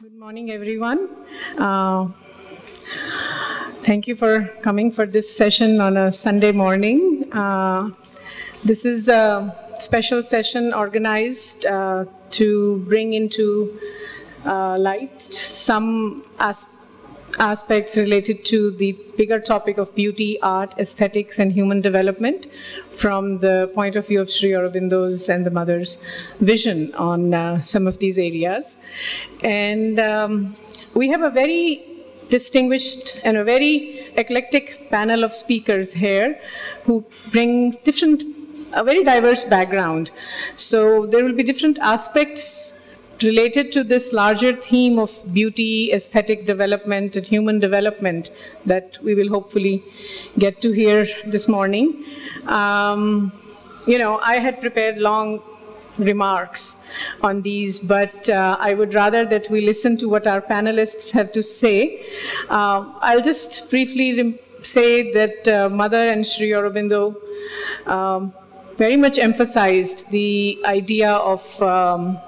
Good morning, everyone. Uh, thank you for coming for this session on a Sunday morning. Uh, this is a special session organized uh, to bring into uh, light some aspects aspects related to the bigger topic of beauty, art, aesthetics, and human development from the point of view of Sri Aurobindo's and the mother's vision on uh, some of these areas. And um, we have a very distinguished and a very eclectic panel of speakers here who bring different, a very diverse background. So there will be different aspects related to this larger theme of beauty, aesthetic development, and human development that we will hopefully get to hear this morning. Um, you know, I had prepared long remarks on these, but uh, I would rather that we listen to what our panelists have to say. Uh, I'll just briefly say that uh, Mother and Sri Aurobindo um, very much emphasized the idea of um,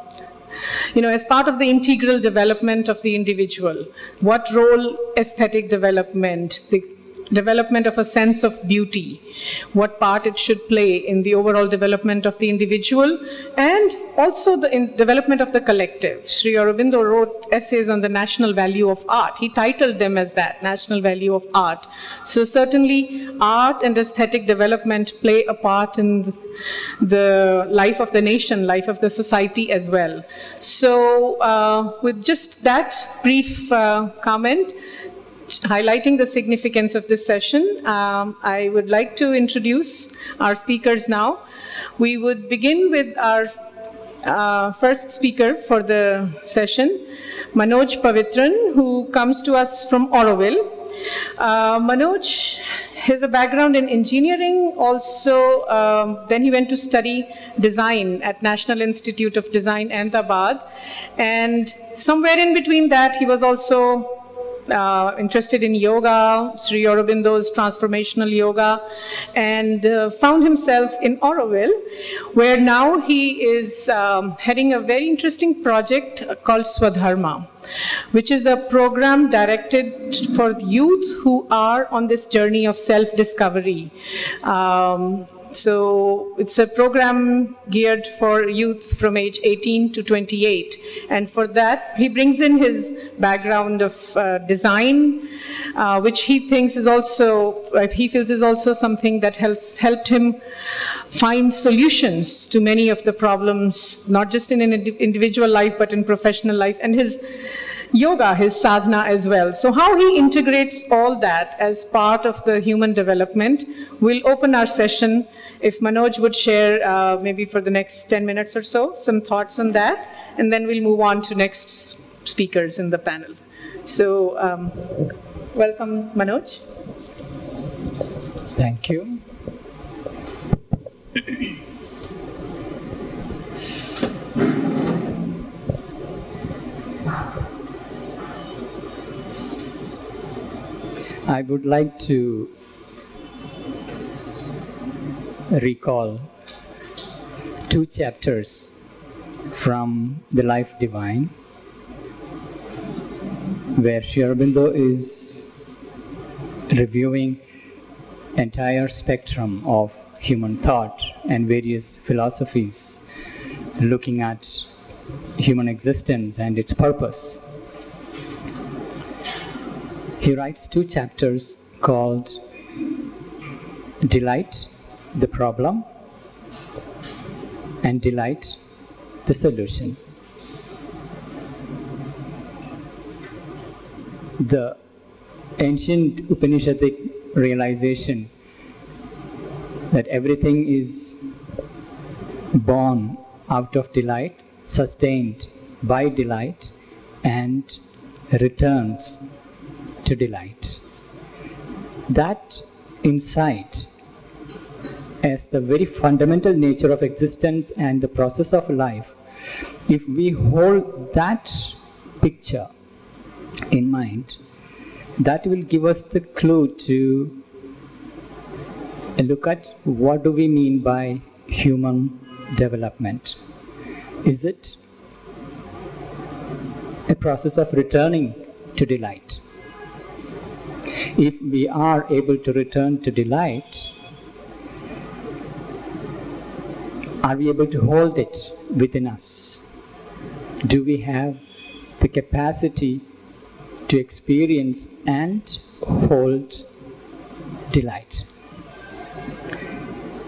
you know, as part of the integral development of the individual, what role aesthetic development, the development of a sense of beauty, what part it should play in the overall development of the individual and also the development of the collective. Sri Aurobindo wrote essays on the national value of art. He titled them as that, national value of art. So certainly art and aesthetic development play a part in the life of the nation, life of the society as well. So uh, with just that brief uh, comment, highlighting the significance of this session, um, I would like to introduce our speakers now. We would begin with our uh, first speaker for the session, Manoj Pavitran, who comes to us from Auroville. Uh, Manoj has a background in engineering. Also, um, then he went to study design at National Institute of Design, Ahmedabad. And somewhere in between that, he was also uh, interested in yoga, Sri Aurobindo's transformational yoga, and uh, found himself in Auroville, where now he is um, heading a very interesting project called Swadharma, which is a program directed for youth who are on this journey of self-discovery. Um, so it's a program geared for youth from age 18 to 28. And for that, he brings in his background of uh, design, uh, which he thinks is also, uh, he feels is also something that has helped him find solutions to many of the problems, not just in an individual life, but in professional life. And his yoga, his sadhana as well. So how he integrates all that as part of the human development will open our session if Manoj would share uh, maybe for the next 10 minutes or so, some thoughts on that, and then we'll move on to next speakers in the panel. So um, welcome, Manoj. Thank you. I would like to recall two chapters from the Life Divine, where Sri Aurobindo is reviewing entire spectrum of human thought and various philosophies looking at human existence and its purpose. He writes two chapters called Delight the problem and delight the solution. The ancient Upanishadic realization that everything is born out of delight, sustained by delight, and returns to delight. That insight as the very fundamental nature of existence and the process of life, if we hold that picture in mind, that will give us the clue to look at what do we mean by human development. Is it a process of returning to delight. If we are able to return to delight, are we able to hold it within us? Do we have the capacity to experience and hold delight?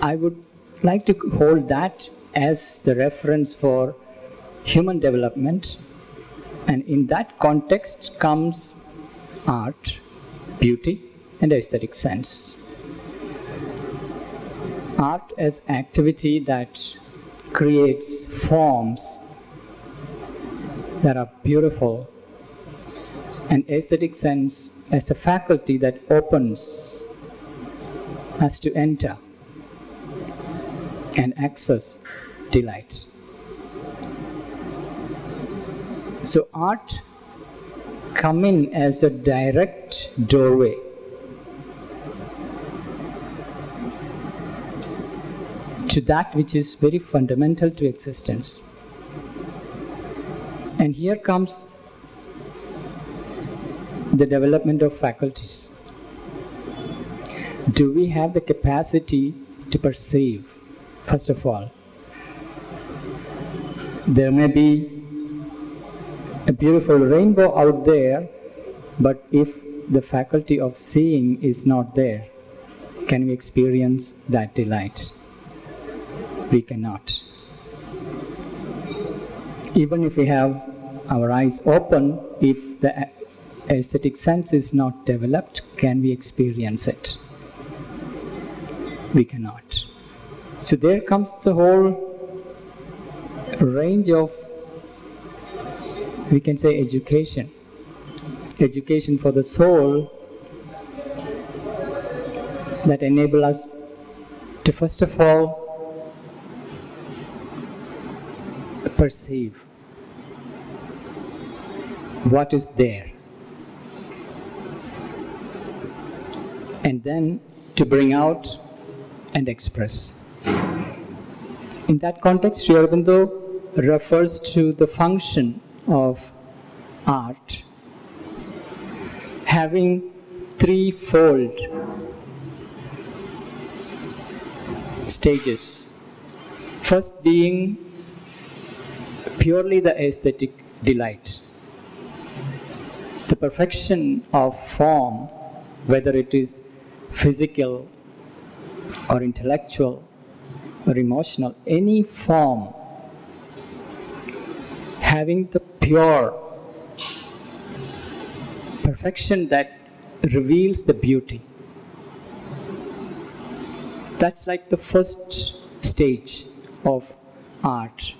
I would like to hold that as the reference for human development, and in that context comes art, beauty, and aesthetic sense. Art as activity that creates forms that are beautiful, and aesthetic sense as a faculty that opens us to enter and access delight. So art come in as a direct doorway to that which is very fundamental to existence. And here comes the development of faculties. Do we have the capacity to perceive, first of all? There may be a beautiful rainbow out there, but if the faculty of seeing is not there, can we experience that delight? We cannot. Even if we have our eyes open, if the aesthetic sense is not developed, can we experience it? We cannot. So there comes the whole range of we can say education. Education for the soul that enable us to first of all perceive what is there and then to bring out and express. In that context, Sri Aurobindo refers to the function of art having threefold stages. First being purely the aesthetic delight, the perfection of form, whether it is physical or intellectual or emotional, any form having the pure perfection that reveals the beauty. That's like the first stage of art.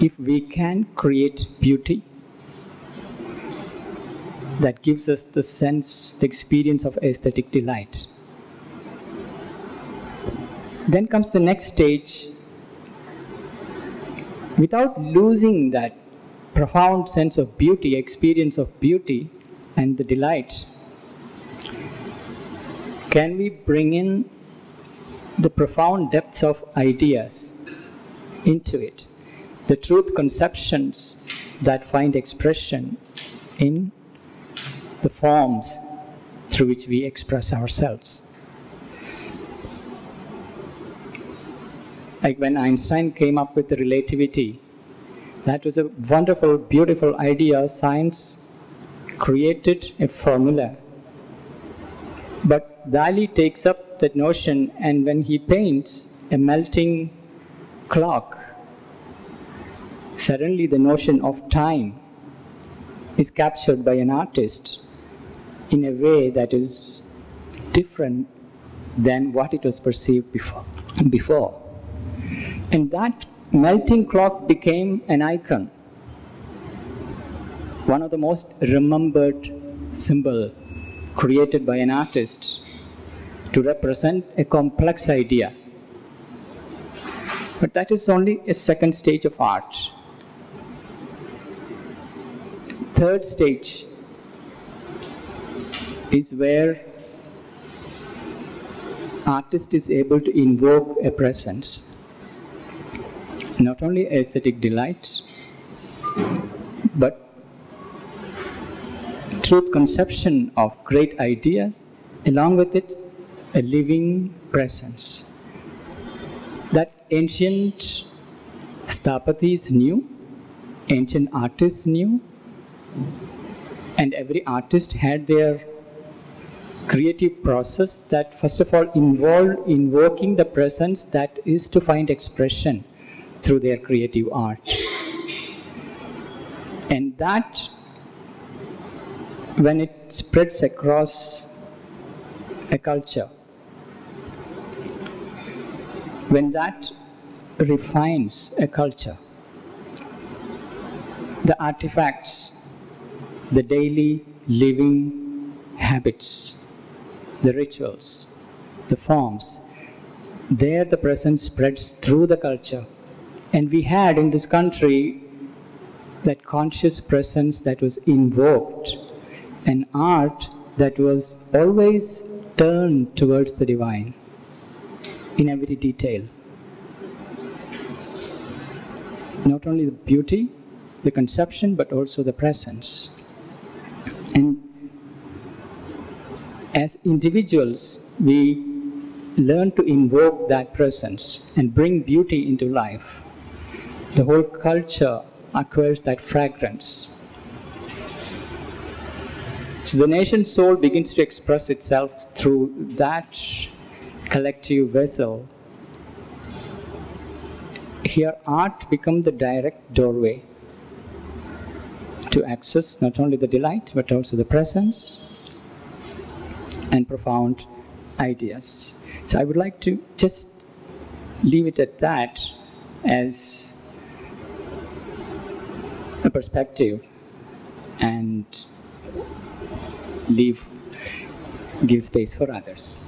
If we can create beauty that gives us the sense, the experience of aesthetic delight. Then comes the next stage without losing that profound sense of beauty, experience of beauty, and the delight, can we bring in the profound depths of ideas into it? The truth conceptions that find expression in the forms through which we express ourselves. Like when Einstein came up with the relativity, that was a wonderful, beautiful idea. Science created a formula. But Dali takes up that notion, and when he paints a melting clock, suddenly the notion of time is captured by an artist in a way that is different than what it was perceived before. before. And that melting clock became an icon, one of the most remembered symbol created by an artist to represent a complex idea. But that is only a second stage of art. Third stage is where artist is able to invoke a presence not only aesthetic delight, but truth conception of great ideas, along with it, a living presence. That ancient Sthapatis knew, ancient artists knew, and every artist had their creative process that first of all involved invoking the presence that is to find expression through their creative art. And that, when it spreads across a culture, when that refines a culture, the artifacts, the daily living habits, the rituals, the forms, there the presence spreads through the culture. And we had in this country that conscious presence that was invoked, an art that was always turned towards the divine in every detail. Not only the beauty, the conception, but also the presence. And as individuals, we learn to invoke that presence and bring beauty into life. The whole culture acquires that fragrance. So the nation soul begins to express itself through that collective vessel. Here, art becomes the direct doorway to access not only the delight but also the presence and profound ideas. So I would like to just leave it at that as a perspective and leave give space for others.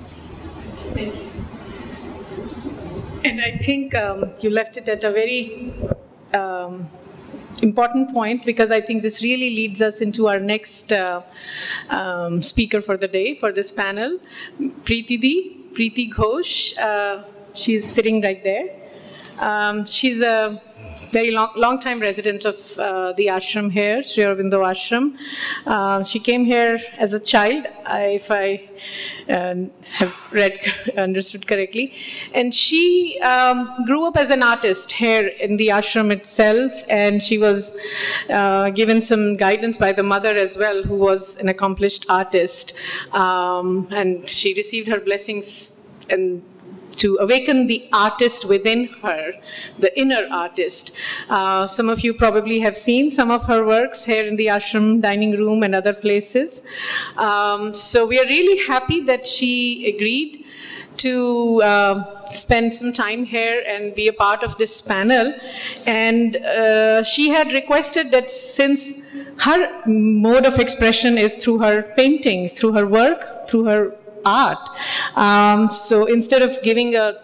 And I think um, you left it at a very um, important point because I think this really leads us into our next uh, um, speaker for the day, for this panel, Priti Di, Priti Ghosh. Uh, she's sitting right there. Um, she's a very long, long time resident of uh, the ashram here, Sri Aurobindo Ashram. Uh, she came here as a child, if I uh, have read, understood correctly. And she um, grew up as an artist here in the ashram itself, and she was uh, given some guidance by the mother as well, who was an accomplished artist. Um, and she received her blessings and to awaken the artist within her, the inner artist. Uh, some of you probably have seen some of her works here in the ashram dining room and other places. Um, so we are really happy that she agreed to uh, spend some time here and be a part of this panel. And uh, she had requested that since her mode of expression is through her paintings, through her work, through her art. Um, so instead of giving a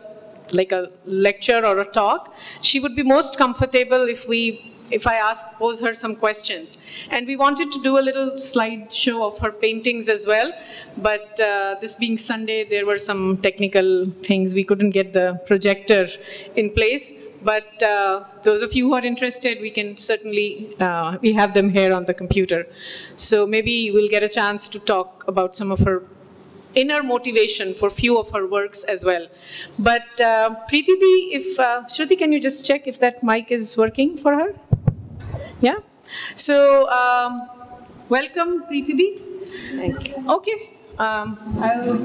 like a lecture or a talk, she would be most comfortable if we if I ask, pose her some questions. And we wanted to do a little slide show of her paintings as well. But uh, this being Sunday, there were some technical things. We couldn't get the projector in place. But uh, those of you who are interested, we can certainly, uh, we have them here on the computer. So maybe we'll get a chance to talk about some of her inner motivation for few of her works as well. But uh, Priti Di, if, uh, Shruti, can you just check if that mic is working for her? Yeah? So, um, welcome Preeti Di. Thank you. Okay. Um, I'll...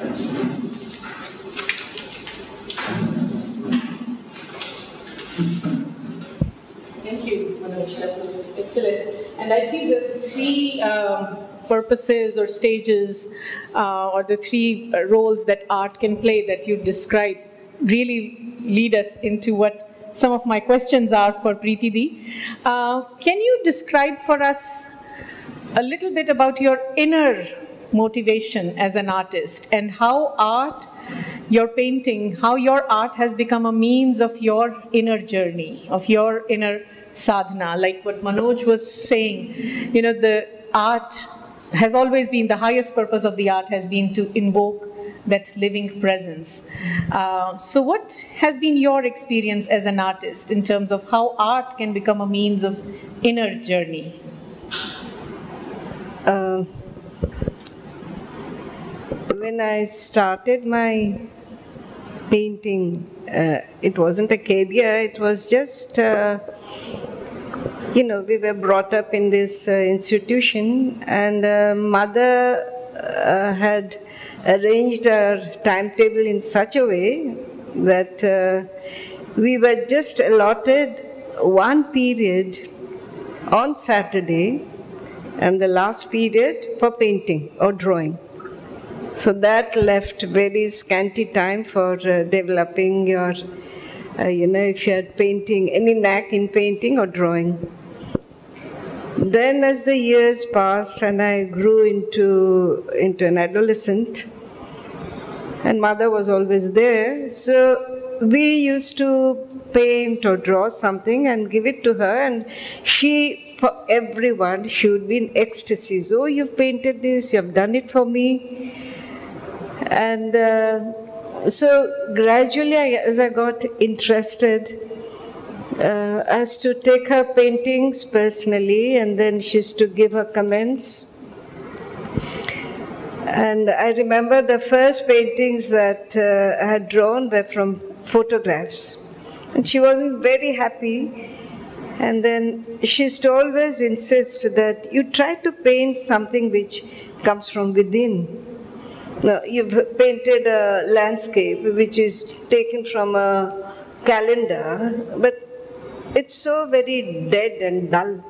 Good. Thank you, Manoj. That was excellent. And I think the three um, purposes or stages uh, or the three roles that art can play that you described really lead us into what some of my questions are for Priti Di. Uh, can you describe for us a little bit about your inner motivation as an artist and how art, your painting, how your art has become a means of your inner journey, of your inner sadhana, like what Manoj was saying, you know, the art has always been the highest purpose of the art has been to invoke that living presence. Uh, so, what has been your experience as an artist in terms of how art can become a means of inner journey? Uh, when I started my painting, uh, it wasn't a career, it was just, uh, you know, we were brought up in this uh, institution, and uh, mother uh, had arranged our timetable in such a way that uh, we were just allotted one period on Saturday and the last period for painting or drawing. So that left very scanty time for uh, developing your, uh, you know, if you had painting, any knack in painting or drawing. Then, as the years passed and I grew into, into an adolescent, and mother was always there, so we used to paint or draw something and give it to her, and she, for everyone, she would be in ecstasy. Oh, you've painted this, you've done it for me. And uh, so gradually, as I got interested, uh, as to take her paintings personally, and then she used to give her comments. And I remember the first paintings that uh, I had drawn were from photographs. And she wasn't very happy. And then she used to always insist that you try to paint something which comes from within. Now, you've painted a landscape which is taken from a calendar, but it's so very dead and dull.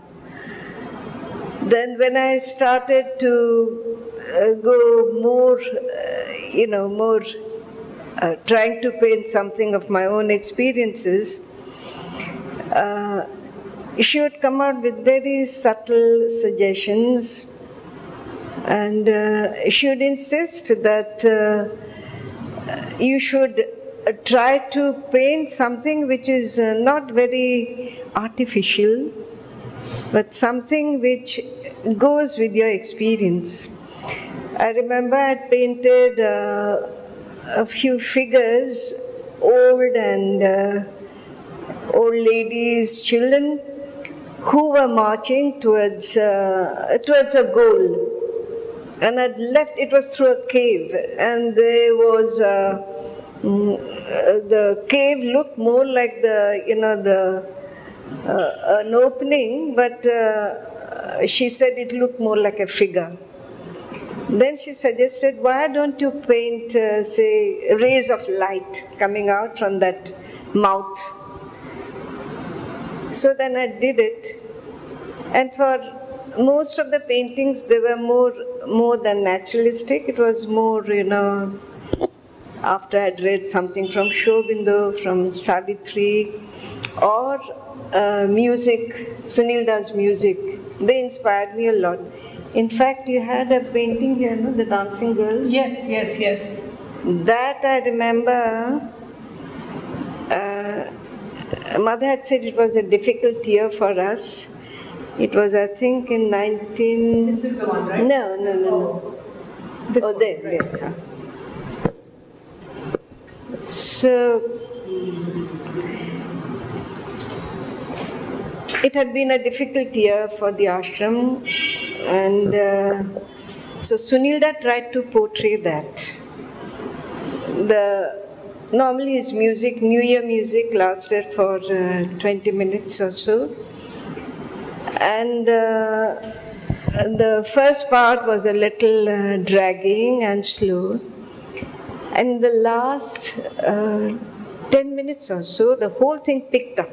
Then, when I started to uh, go more, uh, you know, more uh, trying to paint something of my own experiences, uh, she would come out with very subtle suggestions and uh, she would insist that uh, you should try to paint something which is uh, not very artificial, but something which goes with your experience. I remember I painted uh, a few figures, old and uh, old ladies, children, who were marching towards, uh, towards a goal. And I'd left, it was through a cave, and there was the cave looked more like the, you know, the uh, an opening, but uh, she said it looked more like a figure. Then she suggested, why don't you paint, uh, say, rays of light coming out from that mouth? So then I did it. And for most of the paintings, they were more, more than naturalistic. It was more, you know, after I'd read something from Sri Aurobindo, from Savitri, or uh, music, Sunilda's music. They inspired me a lot. In fact, you had a painting here, no? The Dancing Girls? Yes, yes, yes. That I remember. Uh, Mother had said it was a difficult year for us. It was, I think, in 19. This is the one, right? No, no, no, no. This oh, one, there, right. there. So it had been a difficult year for the ashram, and uh, so Sunilda tried to portray that. The normally his music, New Year music, lasted for uh, 20 minutes or so, and. Uh, the first part was a little uh, dragging and slow, and the last uh, 10 minutes or so, the whole thing picked up.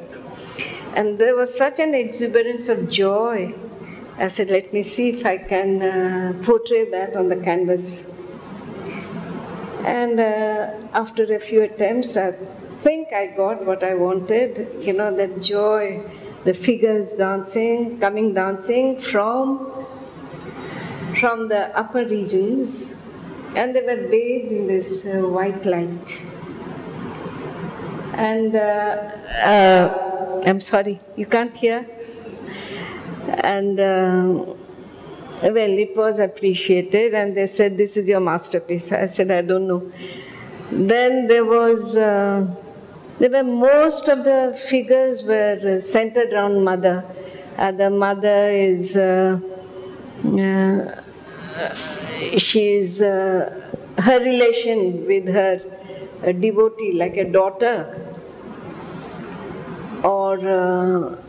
And there was such an exuberance of joy. I said, let me see if I can uh, portray that on the canvas. And uh, after a few attempts, I think I got what I wanted. You know, that joy, the figures dancing, coming dancing from, from the upper regions and they were bathed in this uh, white light. And uh, uh, I'm sorry, you can't hear. And uh, Well, it was appreciated, and they said, This is your masterpiece. I said, I don't know. Then there was, uh, there were most of the figures were centered around mother. Uh, the mother is, uh, uh, she's, uh, her relation with her devotee, like a daughter, or uh,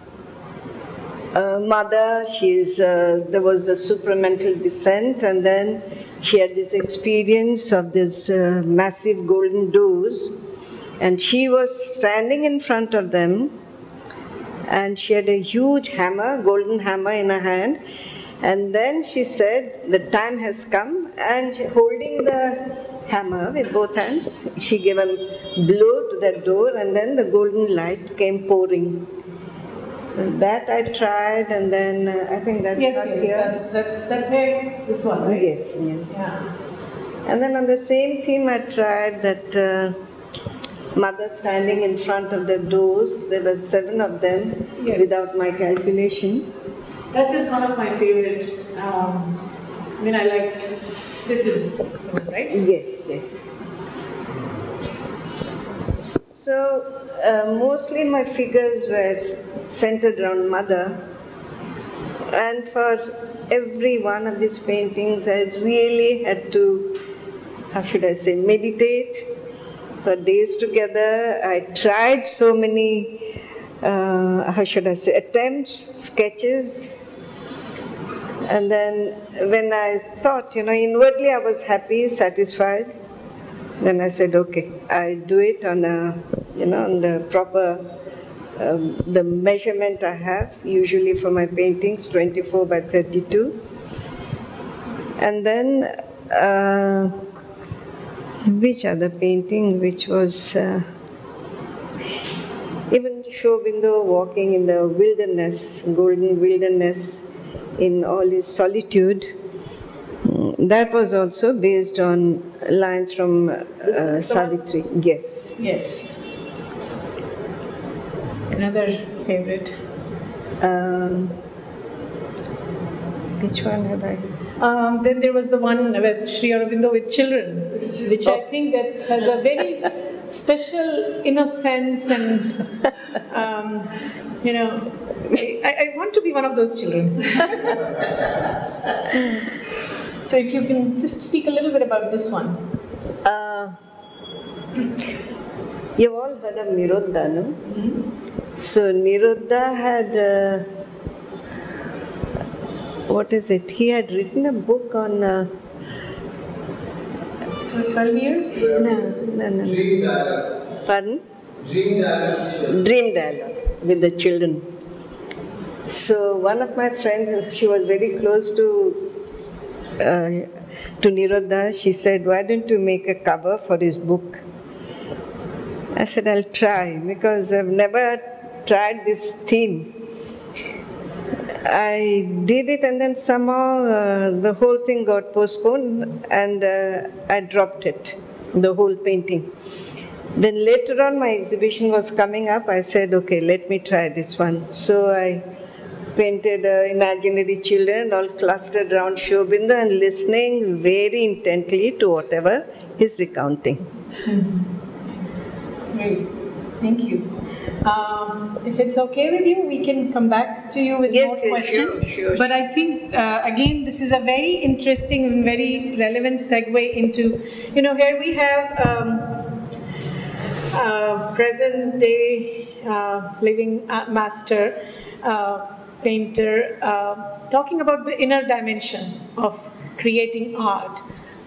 uh, mother, she's, uh, there was the supramental descent, and then she had this experience of this uh, massive golden doors, and she was standing in front of them, and she had a huge hammer, golden hammer in her hand, and then she said, The time has come, and holding the hammer with both hands, she gave a blow to that door, and then the golden light came pouring that I tried, and then uh, I think that's yes, yes, here. that's that's that's here. This one, right? Yes, yes. Yeah. And then on the same theme, I tried that uh, mother standing in front of the doors. There were seven of them Yes. without my calculation. That is one of my favorite. Um, I mean, I like. This is right. Yes, yes. So uh, mostly my figures were centered around mother, and for every one of these paintings, I really had to, how should I say, meditate for days together. I tried so many, uh, how should I say, attempts, sketches, and then when I thought, you know, inwardly I was happy, satisfied, then I said, okay, I do it on a, you know, on the proper, um, the measurement I have, usually for my paintings, 24 by 32. And then, uh, which other painting, which was, uh, even Sri Aurobindo walking in the wilderness, golden wilderness, in all his solitude. Mm, That was also based on lines from uh, This is the one? Savitri. Yes. Yes. Another favorite. Um, which one have I? Um, then there was the one with Sri Aurobindo with children, which I think that has a very special innocence and, um, you know, I, I want to be one of those children. so if you can just speak a little bit about this one. Uh, you've all heard of Nirodda, no? So Nirodda had, uh, what is it? He had written a book on. Uh, 12 years? no, no, no. Dream dialogue. Pardon? Dream dialogue dream dialogue with the children. So one of my friends, she was very close to uh, to Nirodda. She said, "Why don't you make a cover for his book?" I said, "I'll try because I've never tried this theme." I did it, and then somehow uh, the whole thing got postponed, and uh, I dropped it, the whole painting. Then later on, my exhibition was coming up. I said, okay, let me try this one. So I painted uh, imaginary children all clustered around Sri Aurobindo and listening very intently to whatever he's recounting. Great. Thank you. Um, if it's okay with you, we can come back to you with Yes, more yes, sure, questions. sure. But I think, uh, again, this is a very interesting and very relevant segue into, you know, here we have um, uh, present day uh, living master, uh, painter, uh, talking about the inner dimension of creating art,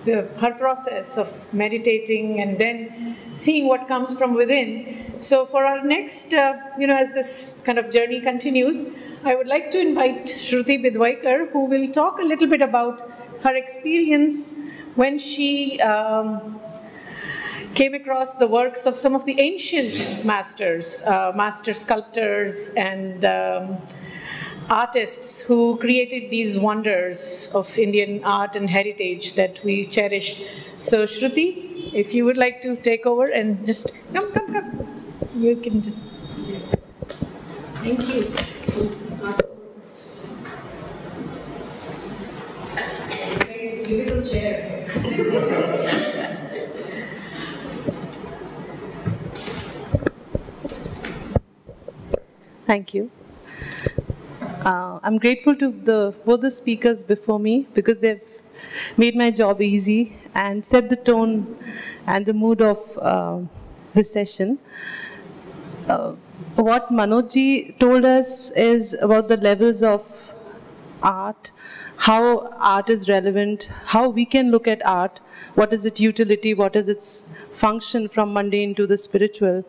the, her process of meditating and then seeing what comes from within. So, for our next, uh, you know, as this kind of journey continues, I would like to invite Shruti Bidwaikar, who will talk a little bit about her experience when she um, came across the works of some of the ancient masters, uh, master sculptors, and um, artists who created these wonders of Indian art and heritage that we cherish. So, Shruti, if you would like to take over and just come, come, come. You can just. Thank you. chair. Thank you. Uh, I'm grateful to the both the speakers before me because they've made my job easy and set the tone and the mood of uh, this session. Uh, what Manojji told us is about the levels of art, how art is relevant, how we can look at art, what is its utility, what is its function from mundane to the spiritual.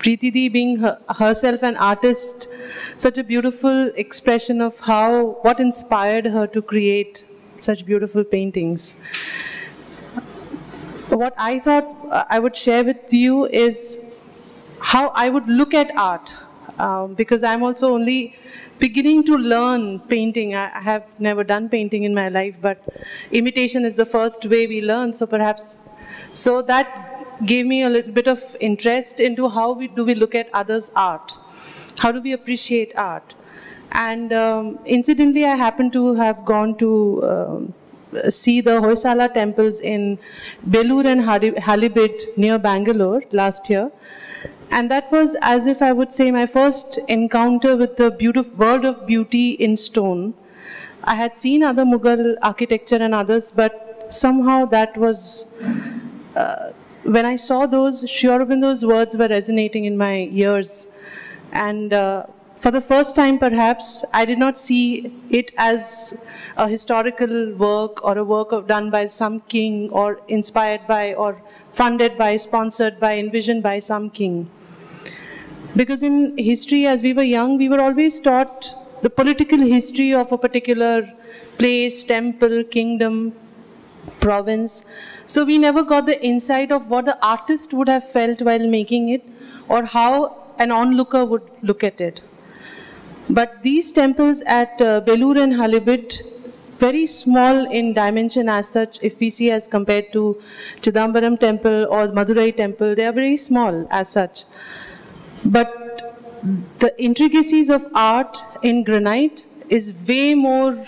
Priti being her, herself an artist, such a beautiful expression of how, what inspired her to create such beautiful paintings. What I thought uh, I would share with you is how I would look at art, um, because I'm also only beginning to learn painting. I have never done painting in my life, but imitation is the first way we learn, so perhaps, so that gave me a little bit of interest into how we, do we look at others' art? How do we appreciate art? And um, incidentally, I happen to have gone to um, see the Hoysala temples in Belur and Halebid near Bangalore last year. And that was as if I would say my first encounter with the beautiful world of beauty in stone. I had seen other Mughal architecture and others, but somehow that was uh, when I saw those, Sri Aurobindo's words were resonating in my ears. And uh, for the first time, perhaps, I did not see it as a historical work or a work of, done by some king or inspired by or funded by, sponsored by, envisioned by some king. Because in history, as we were young, we were always taught the political history of a particular place, temple, kingdom, province. So we never got the insight of what the artist would have felt while making it or how an onlooker would look at it. But these temples at uh, Belur and Halebid, very small in dimension as such, if we see as compared to Chidambaram temple or Madurai temple, they are very small as such. But the intricacies of art in granite is way more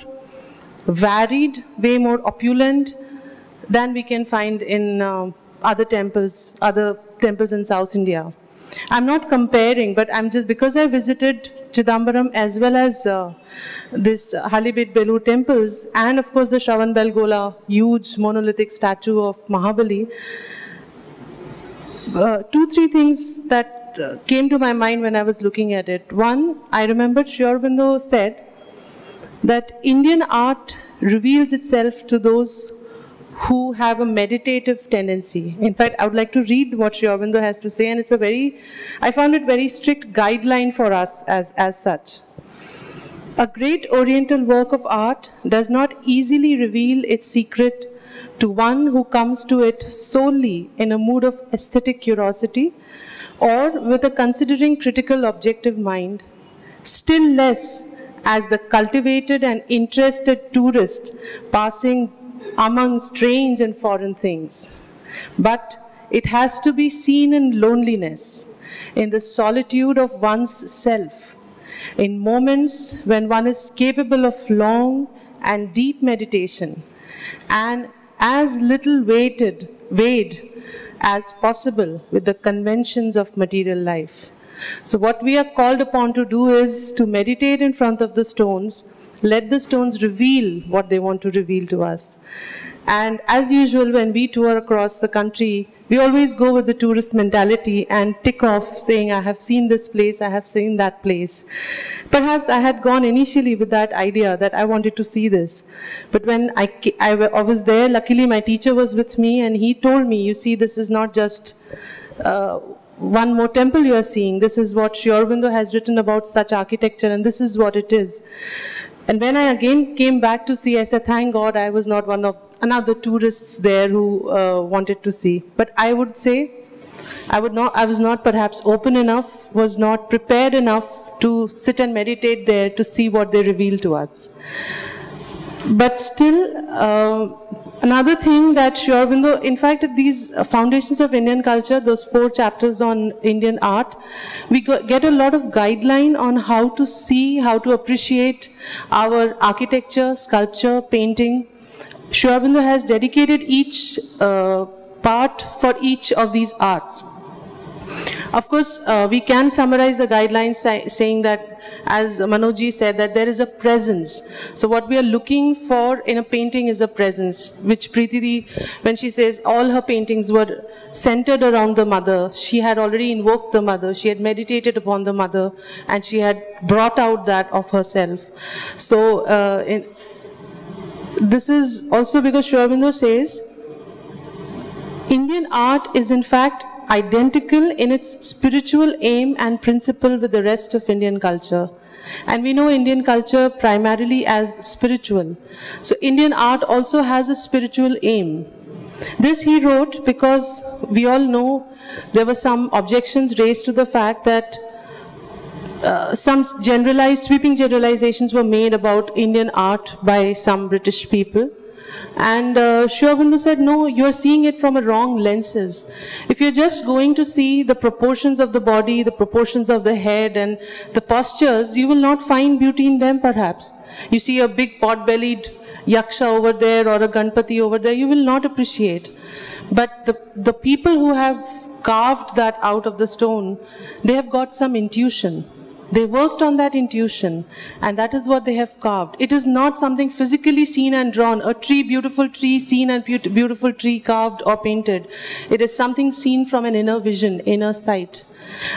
varied, way more opulent, than we can find in uh, other temples, other temples in South India. I'm not comparing, but I'm just, because I visited Chidambaram as well as uh, this Halebid Belur temples, and of course the Shravan Belgola, huge monolithic statue of Mahabali, uh, two, three things that uh, came to my mind when I was looking at it. One, I remembered Sri said that Indian art reveals itself to those who have a meditative tendency. In fact, I would like to read what Sri Aurobindo has to say, and it's a very, I found it very strict guideline for us as, as such. A great oriental work of art does not easily reveal its secret to one who comes to it solely in a mood of aesthetic curiosity or with a considering critical objective mind, still less as the cultivated and interested tourist passing among strange and foreign things. But it has to be seen in loneliness, in the solitude of one's self, in moments when one is capable of long and deep meditation, and as little weighted, weighed as possible with the conventions of material life. So what we are called upon to do is to meditate in front of the stones let the stones reveal what they want to reveal to us. And as usual, when we tour across the country, we always go with the tourist mentality and tick off saying, I have seen this place, I have seen that place. Perhaps I had gone initially with that idea that I wanted to see this. But when I, I, was there, luckily my teacher was with me and he told me, you see, this is not just uh, one more temple you are seeing. This is what Sri Aurobindo has written about such architecture and this is what it is. And when I again came back to see, I said, thank God I was not one of another tourists there who uh, wanted to see. But I would say, I would not, I was not perhaps open enough, was not prepared enough to sit and meditate there to see what they reveal to us. But still, uh, Another thing that Sri Aurobindo, in fact, these foundations of Indian culture, those four chapters on Indian art, we get a lot of guideline on how to see, how to appreciate our architecture, sculpture, painting, Sri Aurobindo has dedicated each uh, part for each of these arts. Of course, uh, we can summarize the guidelines say, saying that, as Manoji said, that there is a presence. So what we are looking for in a painting is a presence, which Priti, when she says all her paintings were centered around the mother, she had already invoked the mother, she had meditated upon the mother, and she had brought out that of herself. So uh, in, this is also because Sri says, Indian art is in fact identical in its spiritual aim and principle with the rest of Indian culture. And we know Indian culture primarily as spiritual. So Indian art also has a spiritual aim. This he wrote because we all know there were some objections raised to the fact that uh, some generalized, sweeping generalizations were made about Indian art by some British people. And uh, Sri said, no, you're seeing it from a wrong lenses. If you're just going to see the proportions of the body, the proportions of the head and the postures, you will not find beauty in them perhaps. You see a big pot-bellied yaksha over there or a Ganpati over there, you will not appreciate. But the, the people who have carved that out of the stone, they have got some intuition. They worked on that intuition, and that is what they have carved. It is not something physically seen and drawn, a tree, beautiful tree, seen and beautiful tree carved or painted. It is something seen from an inner vision, inner sight.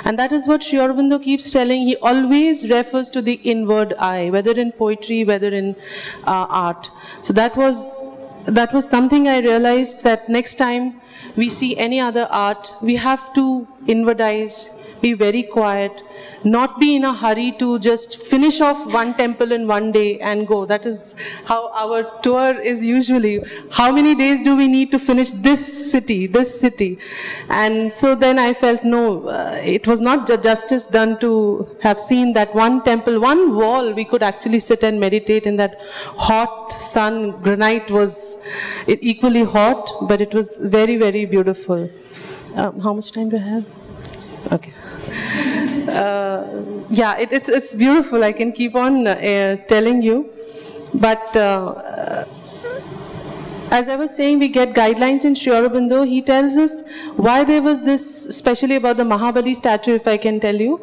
And that is what Sri Aurobindo keeps telling. He always refers to the inward eye, whether in poetry, whether in uh, art. So that was, that was something I realized that next time we see any other art, we have to inwardize, be very quiet, not be in a hurry to just finish off one temple in one day and go. That is how our tour is usually. How many days do we need to finish this city, this city? And so then I felt, no, uh, it was not justice done to have seen that one temple, one wall, we could actually sit and meditate in that hot sun. Granite was equally hot, but it was very, very beautiful. Um, how much time do I have? Okay uh, yeah, it, it's, it's beautiful. I can keep on uh, telling you. But uh, as I was saying, we get guidelines in Sri Aurobindo. He tells us why there was this, especially about the Bahubali statue, if I can tell you.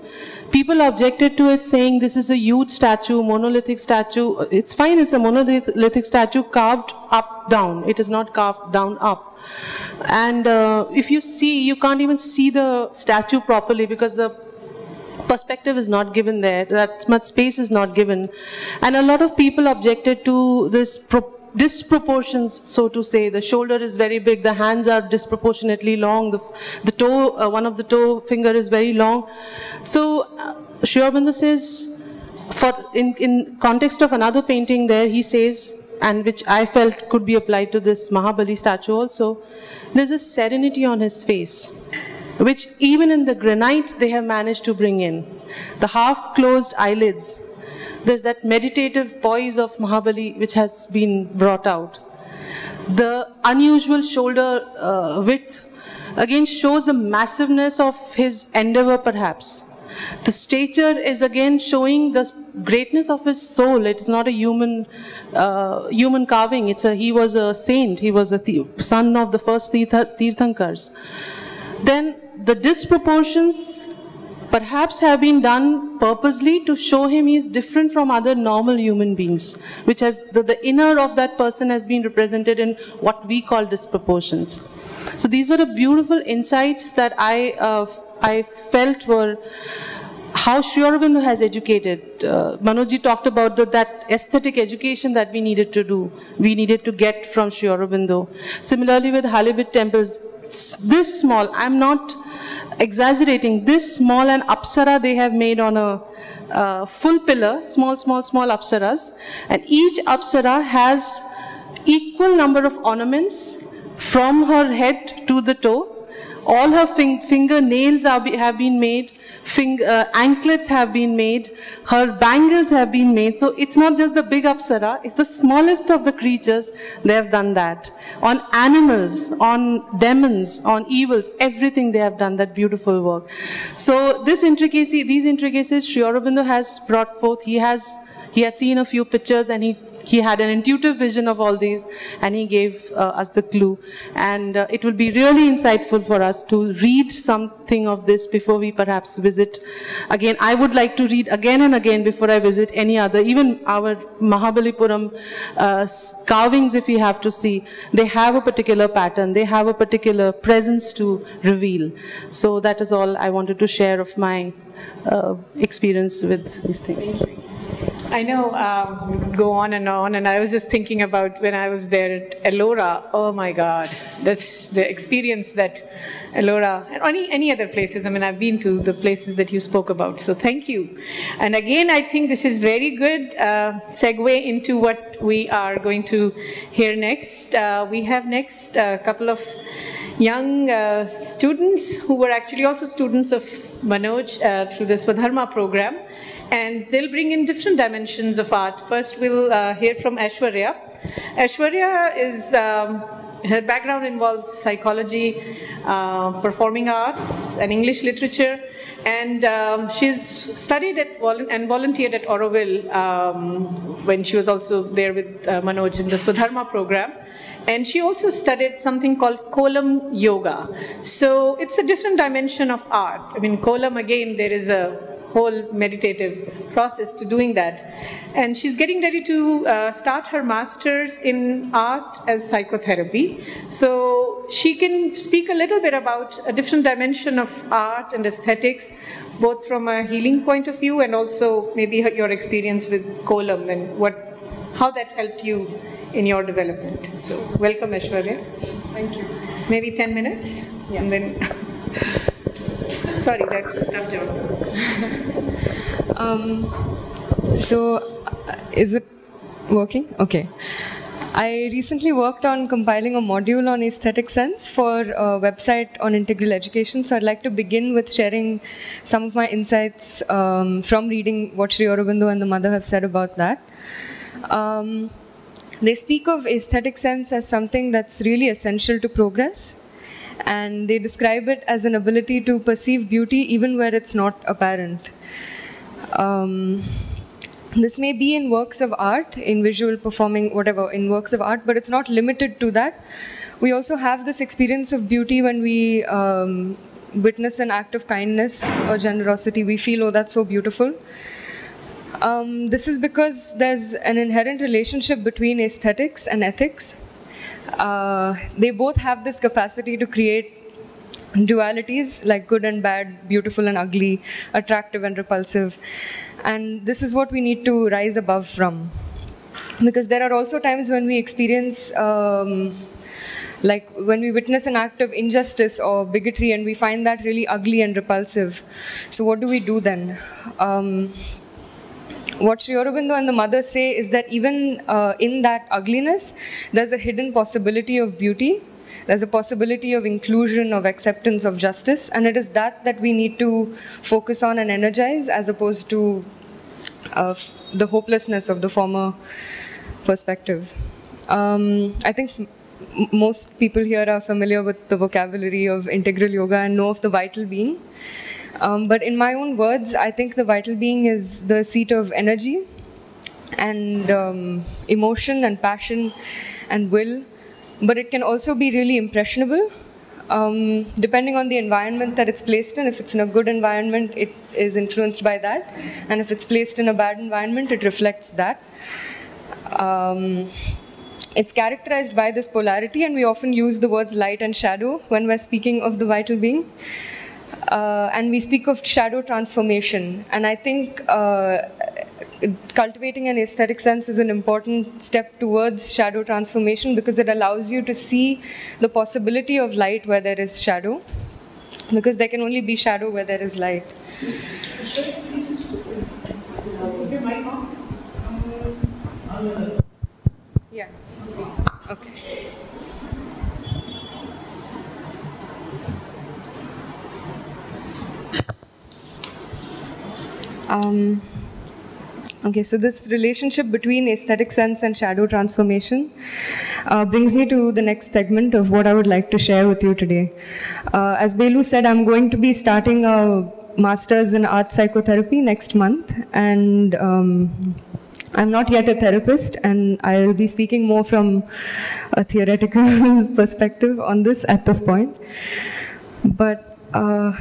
People objected to it saying this is a huge statue, monolithic statue. It's fine, it's a monolithic statue carved up, down. It is not carved down, up. And uh, if you see, you can't even see the statue properly because the perspective is not given there, that much space is not given. And a lot of people objected to this disproportions, so to say. The shoulder is very big, the hands are disproportionately long, the, the toe, uh, one of the toe finger is very long. So uh, Sri Aurobindo says, for in, in context of another painting there, he says, and which I felt could be applied to this Bahubali statue also, there's a serenity on his face which even in the granite they have managed to bring in. The half-closed eyelids, there's that meditative poise of Bahubali which has been brought out. The unusual shoulder uh, width again shows the massiveness of his endeavor perhaps. The stature is again showing the greatness of his soul. It is not a human uh, human carving. It's a, he was a saint. He was a son of the first Tirthankars. Then the disproportions perhaps have been done purposely to show him he is different from other normal human beings, which has the, the, inner of that person has been represented in what we call disproportions. So these were the beautiful insights that I, uh, I felt were how Sri Aurobindo has educated. Uh, Manoji talked about the, that aesthetic education that we needed to do, we needed to get from Sri Aurobindo. Similarly with Halebid temples, this small, I'm not exaggerating, this small and apsara they have made on a uh, full pillar, small, small, small apsaras, and each apsara has equal number of ornaments from her head to the toe, all her fing fingernails be, have been made, fing uh, anklets have been made, her bangles have been made. So it's not just the big apsara, it's the smallest of the creatures, they have done that. On animals, on demons, on evils, everything they have done that beautiful work. So this intricacy, these intricacies Sri Aurobindo has brought forth, he has, he had seen a few pictures and he he had an intuitive vision of all these and he gave uh, us the clue. And uh, it will be really insightful for us to read something of this before we perhaps visit. Again, I would like to read again and again before I visit any other, even our Mahabalipuram uh, carvings, if we have to see, they have a particular pattern, they have a particular presence to reveal. So that is all I wanted to share of my uh, experience with these things. I know um, go on and on, and I was just thinking about when I was there at Ellora. Oh my God, that's the experience that Ellora and any any other places. I mean, I've been to the places that you spoke about. So thank you. And again, I think this is very good uh, segue into what we are going to hear next. Uh, we have next a couple of young uh, students who were actually also students of Manoj uh, through the Swadharma program and they'll bring in different dimensions of art. First, we'll uh, hear from Aishwarya. Aishwarya is, um, her background involves psychology, uh, performing arts, and English literature, and um, she's studied at vol- and volunteered at Auroville um, when she was also there with uh, Manoj in the Swadharma program. And she also studied something called kolam yoga. So it's a different dimension of art. I mean, kolam again, there is a whole meditative process to doing that. And she's getting ready to uh, start her master's in art as psychotherapy. So she can speak a little bit about a different dimension of art and aesthetics, both from a healing point of view and also maybe your experience with Kolam and what, how that helped you in your development. So welcome, Aishwarya. Thank you. Maybe 10 minutes, and then. Sorry, that's job. Um, so, uh, is it working? Okay. I recently worked on compiling a module on aesthetic sense for a website on integral education. So I'd like to begin with sharing some of my insights um, from reading what Sri Aurobindo and the mother have said about that. Um, they speak of aesthetic sense as something that's really essential to progress and they describe it as an ability to perceive beauty even where it's not apparent. Um, this may be in works of art, in visual performing, whatever, in works of art, but it's not limited to that. We also have this experience of beauty when we um, witness an act of kindness or generosity. We feel, oh, that's so beautiful. Um, this is because there's an inherent relationship between aesthetics and ethics. Uh, they both have this capacity to create dualities like good and bad, beautiful and ugly, attractive and repulsive. And this is what we need to rise above from. Because there are also times when we experience, um, like when we witness an act of injustice or bigotry and we find that really ugly and repulsive. So, what do we do then? Um, what Sri Aurobindo and the mother say is that even uh, in that ugliness, there's a hidden possibility of beauty. There's a possibility of inclusion, of acceptance, of justice, and it is that that we need to focus on and energize as opposed to uh, the hopelessness of the former perspective. Um, I think most people here are familiar with the vocabulary of integral yoga and know of the vital being. Um, but in my own words, I think the vital being is the seat of energy and um, emotion and passion and will, but it can also be really impressionable. Um, depending on the environment that it's placed in, if it's in a good environment, it is influenced by that, and if it's placed in a bad environment, it reflects that. Um, it's characterized by this polarity, and we often use the words light and shadow when we're speaking of the vital being uh, and we speak of shadow transformation. And I think uh, cultivating an aesthetic sense is an important step towards shadow transformation because it allows you to see the possibility of light where there is shadow, because there can only be shadow where there is light. Yeah. Okay. Um, okay, so this relationship between aesthetic sense and shadow transformation uh, brings me to the next segment of what I would like to share with you today. Uh, as Beloo said, I'm going to be starting a master's in art psychotherapy next month, and um, I'm not yet a therapist, and I will be speaking more from a theoretical perspective on this at this point. But uh,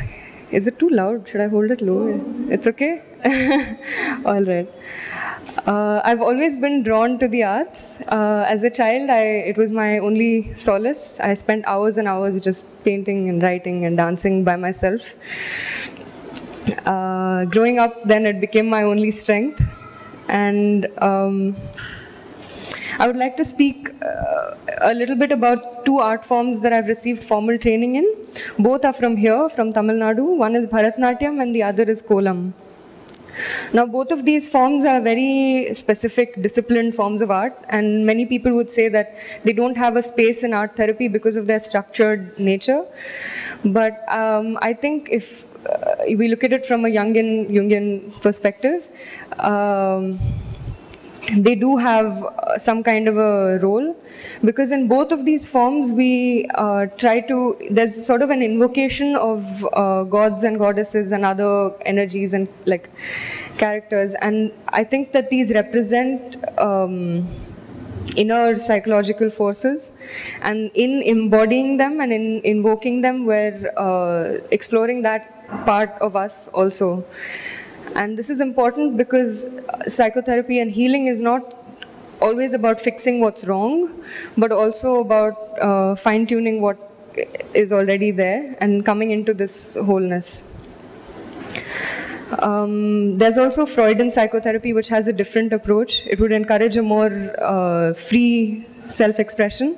is it too loud? Should I hold it low? It's okay? All right. Uh, I've always been drawn to the arts. Uh, as a child, I, it was my only solace. I spent hours and hours just painting and writing and dancing by myself. Uh, growing up, then it became my only strength. And um, I would like to speak uh, a little bit about two art forms that I've received formal training in. Both are from here, from Tamil Nadu. One is Bharatnatyam and the other is Kolam. Now, both of these forms are very specific, disciplined forms of art, and many people would say that they don't have a space in art therapy because of their structured nature. But um, I think if uh, we look at it from a Jungian, Jungian perspective, um, they do have uh, some kind of a role. Because in both of these forms we uh, try to there's sort of an invocation of uh, gods and goddesses and other energies and like characters. And i think that these represent um, inner psychological forces. And in embodying them and in invoking them we're uh, exploring that part of us also and this is important because psychotherapy and healing is not always about fixing what's wrong, but also about uh, fine tuning what is already there and coming into this wholeness. Um, there's also Freudian psychotherapy, which has a different approach. It would encourage a more uh, free self-expression.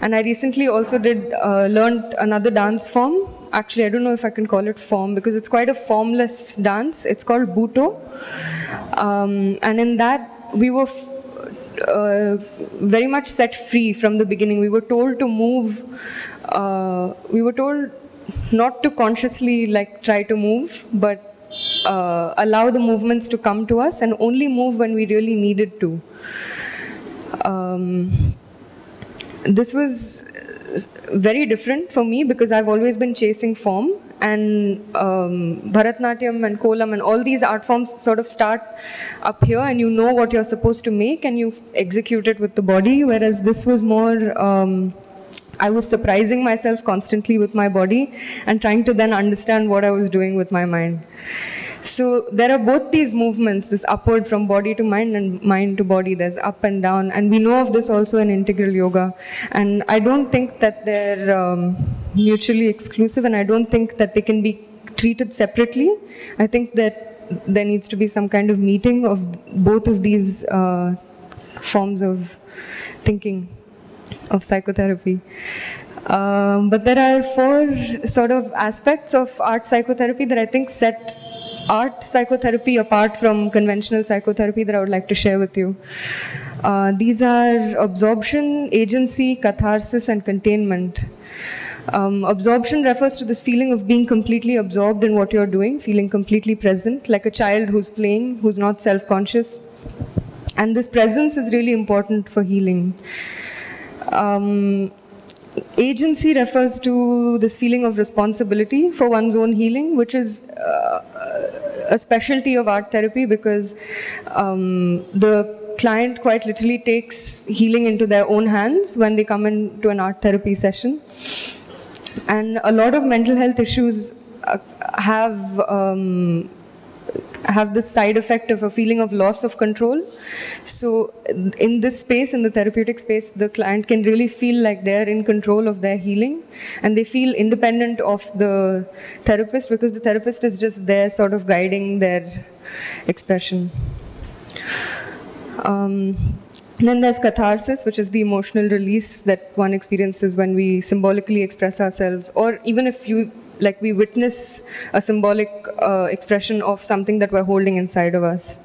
And I recently also did uh, learned another dance form. Actually, I don't know if I can call it form because it's quite a formless dance. It's called Butoh. Um, and in that, we were uh, very much set free from the beginning. We were told to move. Uh, we were told not to consciously like try to move, but uh, allow the movements to come to us and only move when we really needed to. Um, this was very different for me because I've always been chasing form and um, Bharatnatyam and Kolam and all these art forms sort of start up here and you know what you're supposed to make and you execute it with the body whereas this was more um, I was surprising myself constantly with my body and trying to then understand what I was doing with my mind. So there are both these movements, this upward from body to mind and mind to body, there's up and down. And we know of this also in integral yoga. And I don't think that they're um, mutually exclusive and I don't think that they can be treated separately. I think that there needs to be some kind of meeting of both of these uh, forms of thinking of psychotherapy. Um, but there are four sort of aspects of art psychotherapy that I think set art psychotherapy apart from conventional psychotherapy that I would like to share with you. Uh, these are absorption, agency, catharsis, and containment. Um, absorption refers to this feeling of being completely absorbed in what you're doing, feeling completely present, like a child who's playing, who's not self conscious. And this presence is really important for healing. Um, agency refers to this feeling of responsibility for one's own healing, which is uh, a specialty of art therapy because um, the client quite literally takes healing into their own hands when they come into an art therapy session. And a lot of mental health issues uh, have um, have this side effect of a feeling of loss of control. So, in this space, in the therapeutic space, the client can really feel like they're in control of their healing and they feel independent of the therapist because the therapist is just there, sort of guiding their expression. Um, then there's catharsis, which is the emotional release that one experiences when we symbolically express ourselves, or even if you like we witness a symbolic uh, expression of something that we're holding inside of us.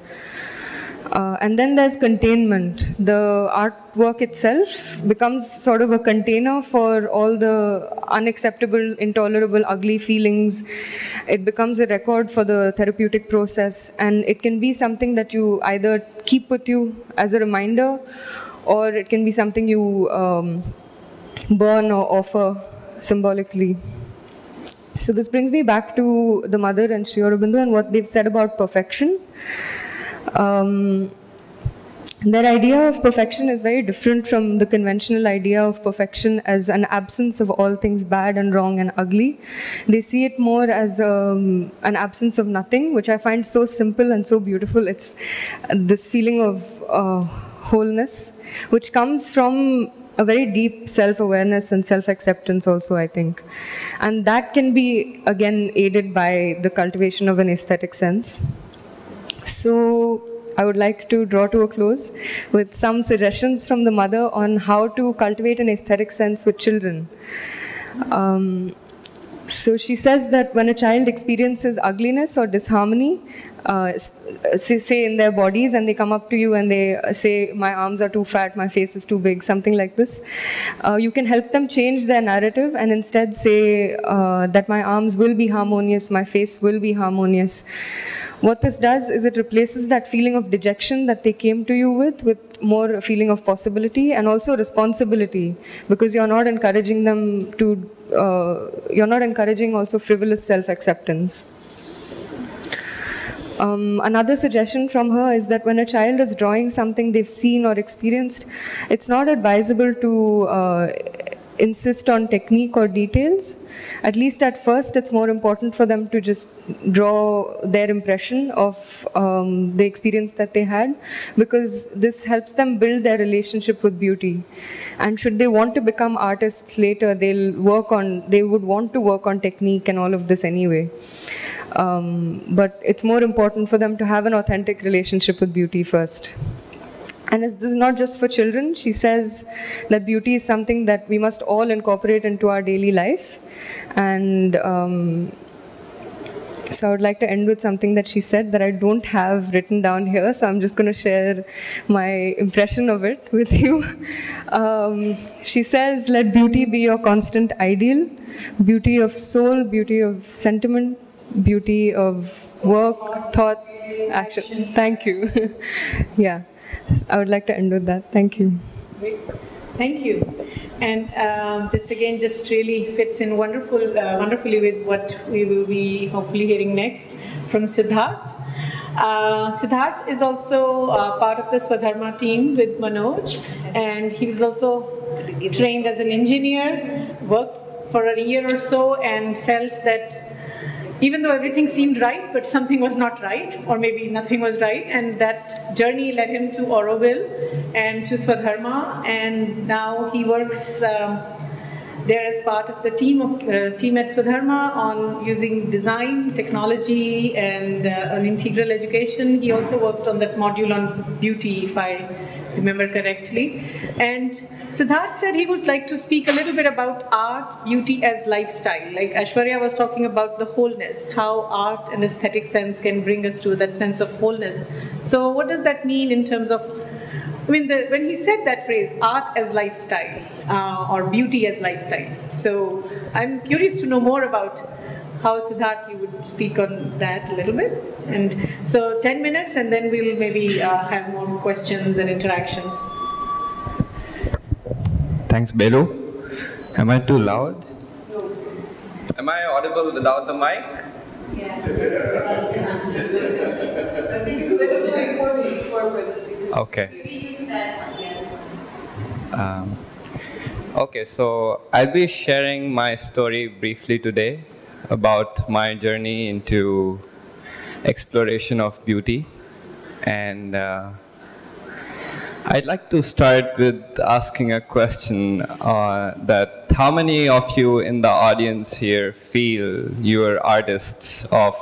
Uh, and then there's containment. The artwork itself becomes sort of a container for all the unacceptable, intolerable, ugly feelings. It becomes a record for the therapeutic process, and it can be something that you either keep with you as a reminder, or it can be something you um, burn or offer symbolically. So this brings me back to the mother and Sri Aurobindo and what they've said about perfection. Um, their idea of perfection is very different from the conventional idea of perfection as an absence of all things bad and wrong and ugly. They see it more as um, an absence of nothing, which I find so simple and so beautiful. It's this feeling of uh, wholeness, which comes from a very deep self awareness and self acceptance, also, I think. And that can be, again, aided by the cultivation of an aesthetic sense. So, I would like to draw to a close with some suggestions from the mother on how to cultivate an aesthetic sense with children. Um, so she says that when a child experiences ugliness or disharmony, uh, say, in their bodies, and they come up to you and they uh, say, My arms are too fat, my face is too big, something like this, uh, you can help them change their narrative and instead say uh, that my arms will be harmonious, my face will be harmonious. What this does is it replaces that feeling of dejection that they came to you with with more feeling of possibility and also responsibility because you're not encouraging them to, you're not encouraging also frivolous self acceptance. Um, another suggestion from her is that when a child is drawing something they've seen or experienced, it's not advisable to uh, insist on technique or details. At least at first, it's more important for them to just draw their impression of um, the experience that they had because this helps them build their relationship with beauty. And should they want to become artists later, they'll work on, they would want to work on technique and all of this anyway. Um, but it's more important for them to have an authentic relationship with beauty first. And this is not just for children. She says that beauty is something that we must all incorporate into our daily life. And um, so I would like to end with something that she said that I don't have written down here. So I'm just going to share my impression of it with you. Um, she says, Let beauty be your constant ideal beauty of soul, beauty of sentiment, beauty of work, thought, action. Thank you. yeah. I would like to end with that. Thank you. Great. Thank you. And um, this again just really fits in wonderful, uh, wonderfully with what we will be hopefully hearing next from Siddharth. Uh, Siddharth is also uh, part of the Swadharma team with Manoj, and he was also trained as an engineer, worked for a year or so, and felt that even though everything seemed right, but something was not right, or maybe nothing was right, and that journey led him to Auroville and to Swadharma, and now he works um, there as part of the team of uh, team at Swadharma on using design, technology, and uh, on integral education. He also worked on that module on beauty, if I remember correctly. And Siddharth said he would like to speak a little bit about art, beauty as lifestyle. Like Aishwarya was talking about the wholeness, how art and aesthetic sense can bring us to that sense of wholeness. So, what does that mean in terms of I mean, the, when he said that phrase, art as lifestyle uh, or beauty as lifestyle. So I'm curious to know more about how Siddharth you would speak on that a little bit. And so 10 minutes, and then we'll maybe uh, have more questions and interactions. Thanks, Beloo. Am I too loud? No. Am I audible without the mic? I think it's better for recording purpose. Okay. Um, okay, so I'll be sharing my story briefly today about my journey into exploration of beauty. And uh, I'd like to start with asking a question uh, that how many of you in the audience here feel you are artists of,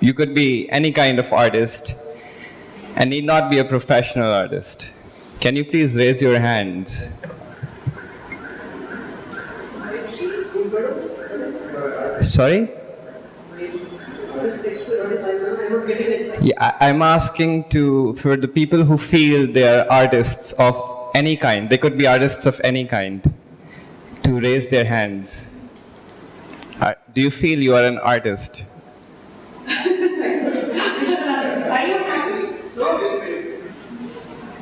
you could be any kind of artist and need not be a professional artist. Can you please raise your hands? Sorry? Yeah, I- I'm asking to for the people who feel they are artists of any kind. They could be artists of any kind. To raise their hands. Are- Do you feel you are an artist?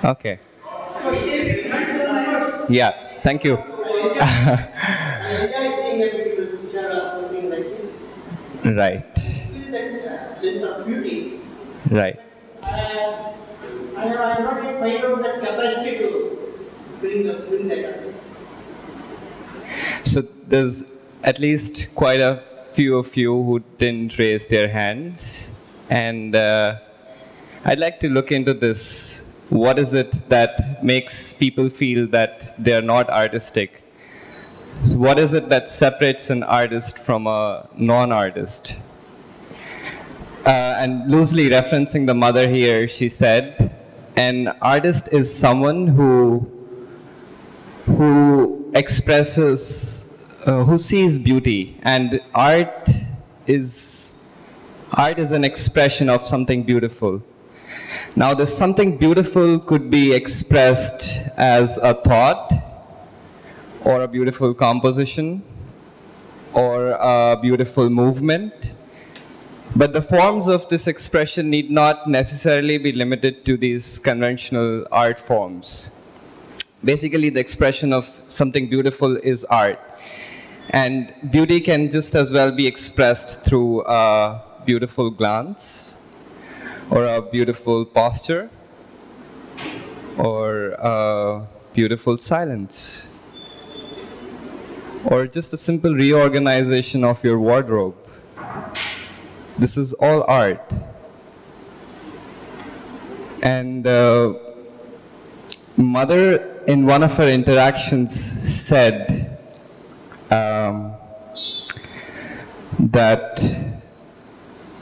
Okay. Yeah, thank you. Are you guys seeing a beautiful picture or something like this? right, right. Uh, I not capacity to bring, bring that. So there's at least quite a few of you who didn't raise their hands. And uh, I'd like to look into this. What is it that makes people feel that they're not artistic? So what is it that separates an artist from a non-artist? Uh, and loosely referencing the mother here, she said, an artist is someone who who expresses, uh, who sees beauty, and art is art is an expression of something beautiful. Now, this something beautiful could be expressed as a thought, or a beautiful composition, or a beautiful movement. But the forms of this expression need not necessarily be limited to these conventional art forms basically the expression of something beautiful is art. And beauty can just as well be expressed through a beautiful glance, or a beautiful posture, or a beautiful silence, or just a simple reorganization of your wardrobe. This is all art. And uh, Mother in one of her interactions said um, that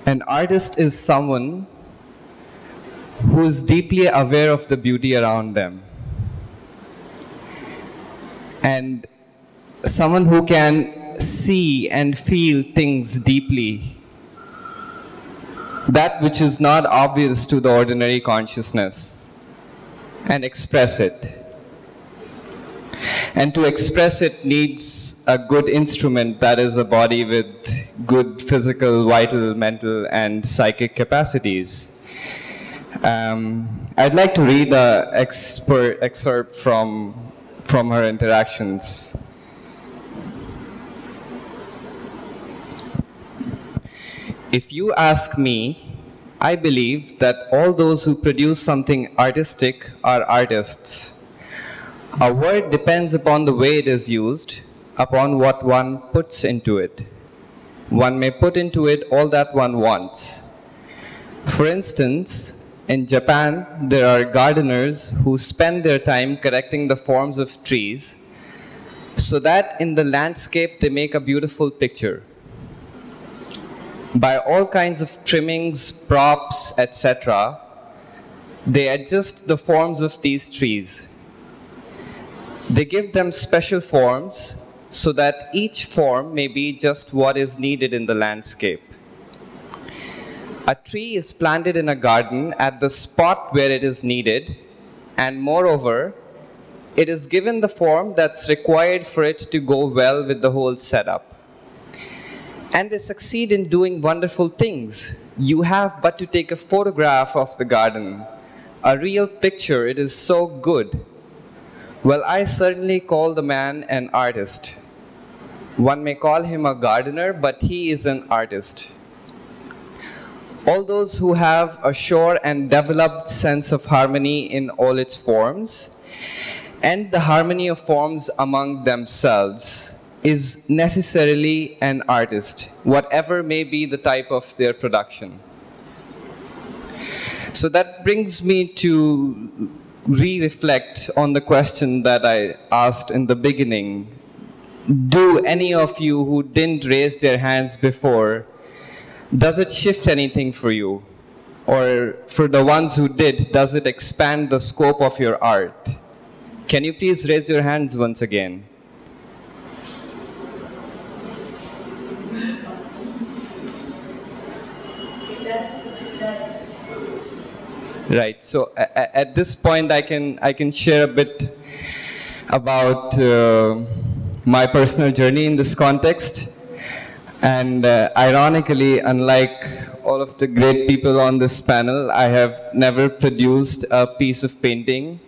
an artist is someone who is deeply aware of the beauty around them and someone who can see and feel things deeply that which is not obvious to the ordinary consciousness and express it and to express it needs a good instrument that is a body with good physical, vital, mental, and psychic capacities. Um, I'd like to read an excerpt from, from her interactions. If you ask me, I believe that all those who produce something artistic are artists a word depends upon the way it is used, upon what one puts into it. One may put into it all that one wants. For instance, in Japan, there are gardeners who spend their time correcting the forms of trees so that in the landscape they make a beautiful picture. By all kinds of trimmings, props, etc., they adjust the forms of these trees they give them special forms so that each form may be just what is needed in the landscape. A tree is planted in a garden at the spot where it is needed, and moreover, it is given the form that's required for it to go well with the whole setup. And they succeed in doing wonderful things. You have but to take a photograph of the garden, a real picture, it is so good well, I certainly call the man an artist. One may call him a gardener, but he is an artist. All those who have a sure and developed sense of harmony in all its forms, and the harmony of forms among themselves, is necessarily an artist, whatever may be the type of their production. So that brings me to re-reflect on the question that I asked in the beginning. Do any of you who didn't raise their hands before, does it shift anything for you? Or for the ones who did, does it expand the scope of your art? Can you please raise your hands once again? Right. So at this point, I can I can share a bit about uh, my personal journey in this context. And uh, ironically, unlike all of the great people on this panel, I have never produced a piece of painting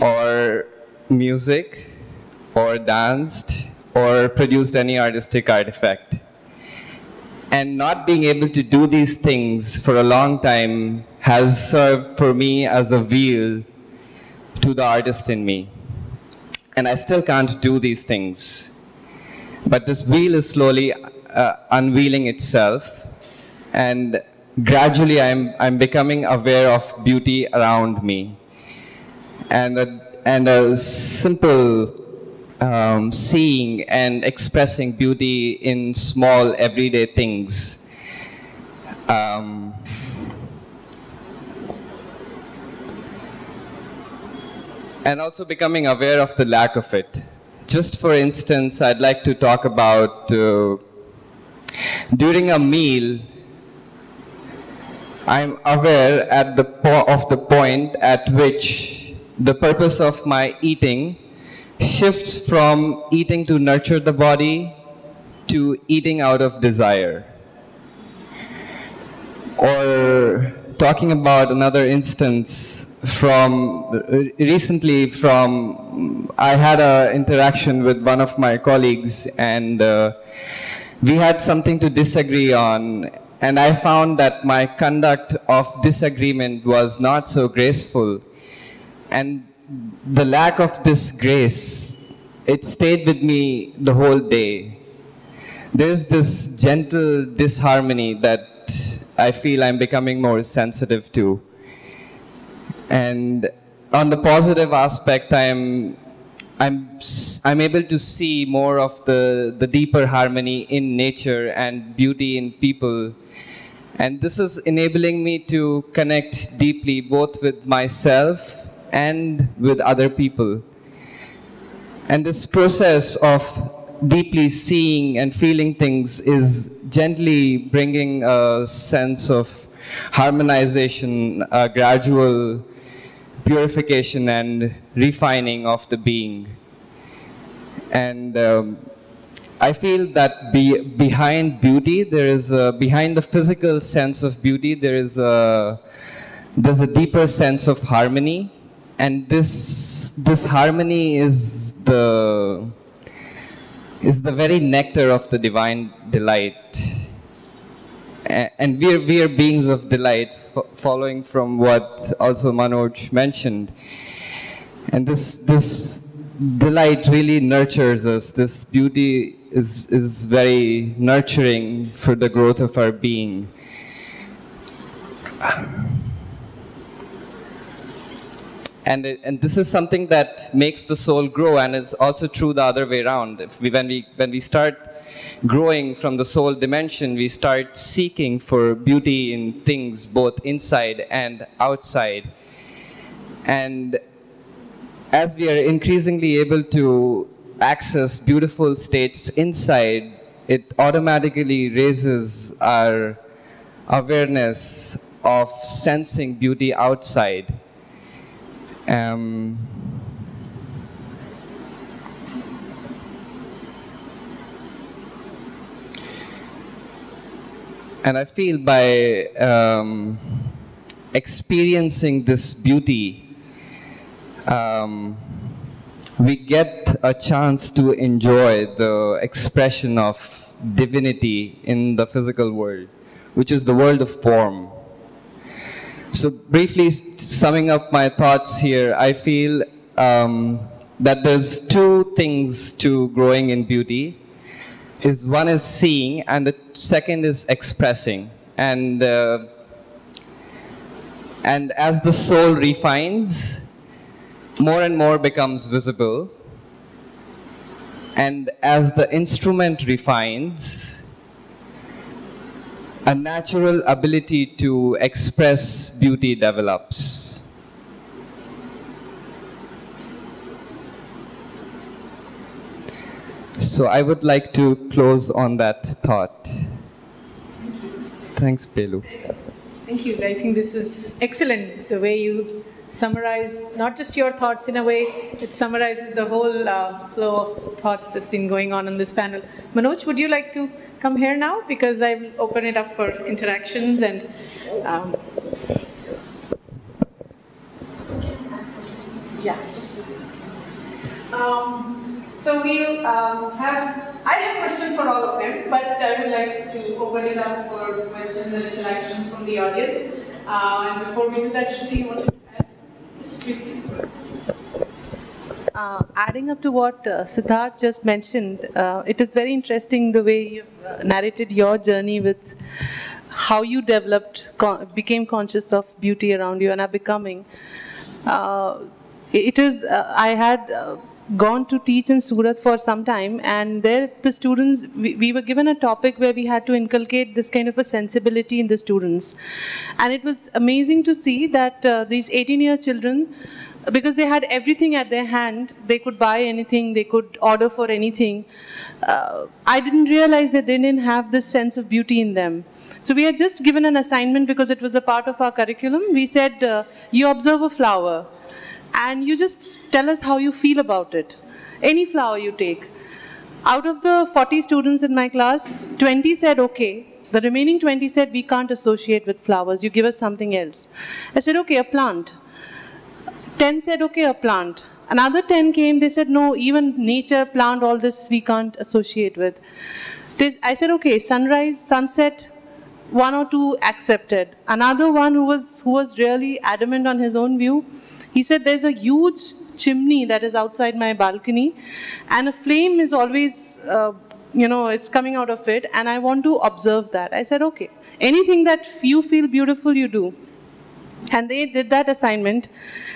or music or danced or produced any artistic artifact. And not being able to do these things for a long time has served for me as a wheel to the artist in me. And I still can't do these things. But this wheel is slowly uh, unveiling itself, and gradually I'm, I'm becoming aware of beauty around me. And a, and a simple um, seeing and expressing beauty in small everyday things. Um, and also becoming aware of the lack of it. Just for instance, I'd like to talk about uh, during a meal, I'm aware at the of the point at which the purpose of my eating shifts from eating to nurture the body to eating out of desire. Or talking about another instance from recently from I had an interaction with one of my colleagues and uh, we had something to disagree on and I found that my conduct of disagreement was not so graceful and the lack of this grace it stayed with me the whole day there's this gentle disharmony that I feel I'm becoming more sensitive to. And on the positive aspect, I'm, I'm, I'm able to see more of the, the deeper harmony in nature and beauty in people. And this is enabling me to connect deeply both with myself and with other people. And this process of deeply seeing and feeling things is gently bringing a sense of harmonization, a gradual purification and refining of the being. And um, I feel that be, behind beauty, there is a, behind the physical sense of beauty, there is a, there's a deeper sense of harmony. And this, this harmony is the, is the very nectar of the divine delight. And we are, we are beings of delight, following from what also Manoj mentioned. And this, this delight really nurtures us. This beauty is, is very nurturing for the growth of our being. And, it, and this is something that makes the soul grow and it's also true the other way around. If we, when, we, when we start growing from the soul dimension, we start seeking for beauty in things both inside and outside. And as we are increasingly able to access beautiful states inside, it automatically raises our awareness of sensing beauty outside. Um, and I feel by um, experiencing this beauty, um, we get a chance to enjoy the expression of divinity in the physical world, which is the world of form. So briefly summing up my thoughts here, I feel um, that there's two things to growing in beauty. Is one is seeing, and the second is expressing. And uh, and as the soul refines, more and more becomes visible. And as the instrument refines, a natural ability to express beauty develops. So I would like to close on that thought. Thanks, Beloo. Thank you. I think this was excellent, the way you summarized not just your thoughts in a way, it summarizes the whole uh, flow of thoughts that's been going on in this panel. Manoj, would you like to come here now? Because I will open it up for interactions and um, so. Yeah, just um, so we'll um, have, I have questions for all of them, but I would like to open it up for questions and interactions from the audience. Uh, and before we do that, Shruti, you wanted to add just briefly? Uh, adding up to what uh, Siddharth just mentioned, uh, it is very interesting the way you uh, narrated your journey with how you developed, con- became conscious of beauty around you and are becoming. Uh, it is, uh, I had gone to teach in Surat for some time, and there the students, we, we were given a topic where we had to inculcate this kind of a sensibility in the students. And it was amazing to see that uh, these 18 year children, because they had everything at their hand, they could buy anything, they could order for anything. Uh, I didn't realize that they didn't have this sense of beauty in them. So we had just given an assignment because it was a part of our curriculum. We said, uh, you observe a flower and you just tell us how you feel about it. Any flower you take. Out of the 40 students in my class, 20 said okay. The remaining 20 said we can't associate with flowers. You give us something else. I said okay, a plant. 10 said okay, a plant. Another 10 came, they said no, even nature, plant, all this we can't associate with. I said okay, sunrise, sunset, one or two accepted. Another one who was who was really adamant on his own view, he said there's a huge chimney that is outside my balcony, and a flame is always, uh, you know, it's coming out of it, and I want to observe that. I said okay, anything that you feel beautiful, you do. And they did that assignment,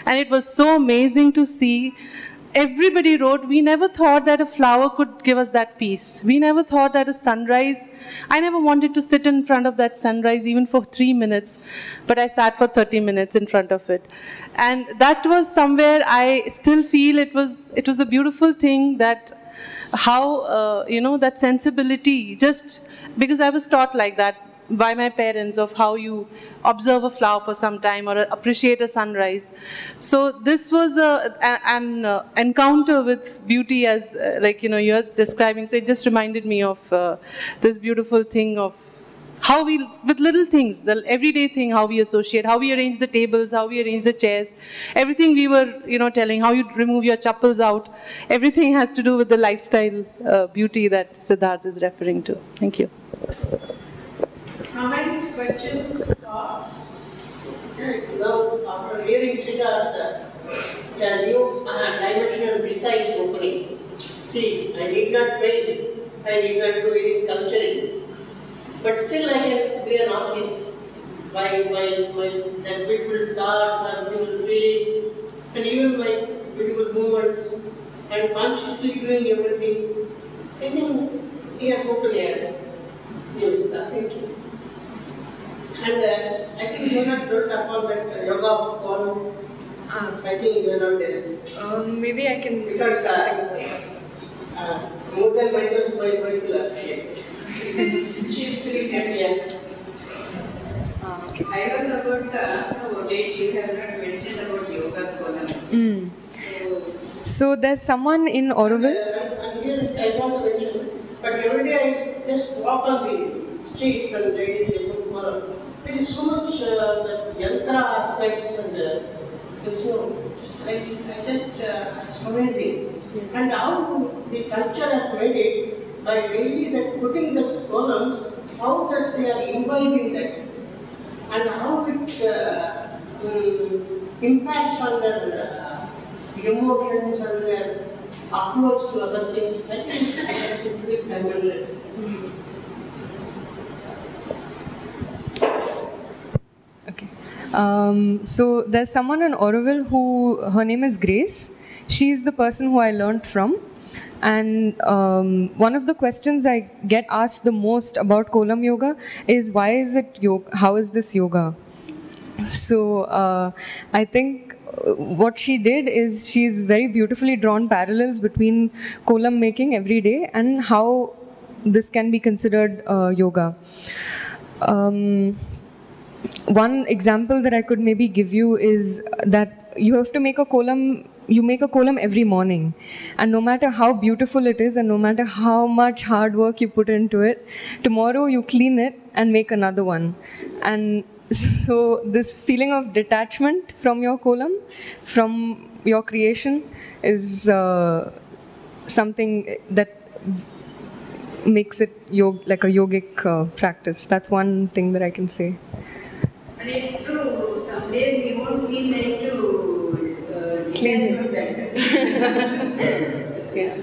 and it was so amazing to see. Everybody wrote, we never thought that a flower could give us that peace. We never thought that a sunrise, I never wanted to sit in front of that sunrise even for three minutes, but I sat for 30 minutes in front of it. And that was somewhere I still feel it was, it was a beautiful thing that how, uh, you know, that sensibility, just because I was taught like that by my parents of how you observe a flower for some time or appreciate a sunrise. So this was a, an uh, encounter with beauty as uh, like you know you're describing. So it just reminded me of uh, this beautiful thing of how we with little things, the everyday thing, how we associate, how we arrange the tables, how we arrange the chairs, everything we were you know telling, how you remove your chappals out, everything has to do with the lifestyle uh, beauty that Siddharth is referring to. Thank you. Comments, questions, thoughts? Now, after hearing Siddhartha, the new uh, dimensional vista is opening. See, I need not paint, I need not do any sculpturing, but still I can be an artist by, by, by the beautiful thoughts and beautiful feelings, and even my beautiful movements, and consciously doing everything. I mean, he has opened a new vista. Thank you. And uh, I think you are not built upon that uh, yoga form. I think you are not there. Um, maybe I can. Because uh, uh, more than myself, my wife will appreciate. she is sitting happy. I was about to ask about it, you have not mentioned about yoga kolam. Mm. So there's someone in And, Auroville. and here I want to mention, but every day I just walk on the streets and there is a good forum. There is so much uh, the yantra aspects and uh, no, I, I just, uh, it's amazing. And how the culture has made it by really that putting the kolams, how that they are imbibing that and how it uh, mm, impacts on their uh, emotions and their approach to other things. I think that's simply commendable. Um, so there's someone in Auroville who her name is Grace. She's the person who I learned from. And um, one of the questions I get asked the most about Kolam Yoga is why is it yoga? How is this yoga? So uh, I think uh, what she did is she's very beautifully drawn parallels between kolam making every day and how this can be considered uh, yoga. Um, one example that I could maybe give you is that you have to make a kolam You make a kolam every morning, and no matter how beautiful it is, and no matter how much hard work you put into it, tomorrow you clean it and make another one. And so this feeling of detachment from your kolam from your creation, is uh, something that makes it yog- like a yogic uh, practice. That's one thing that I can say it's true. Some days we won't feel like to uh, clean it. yeah.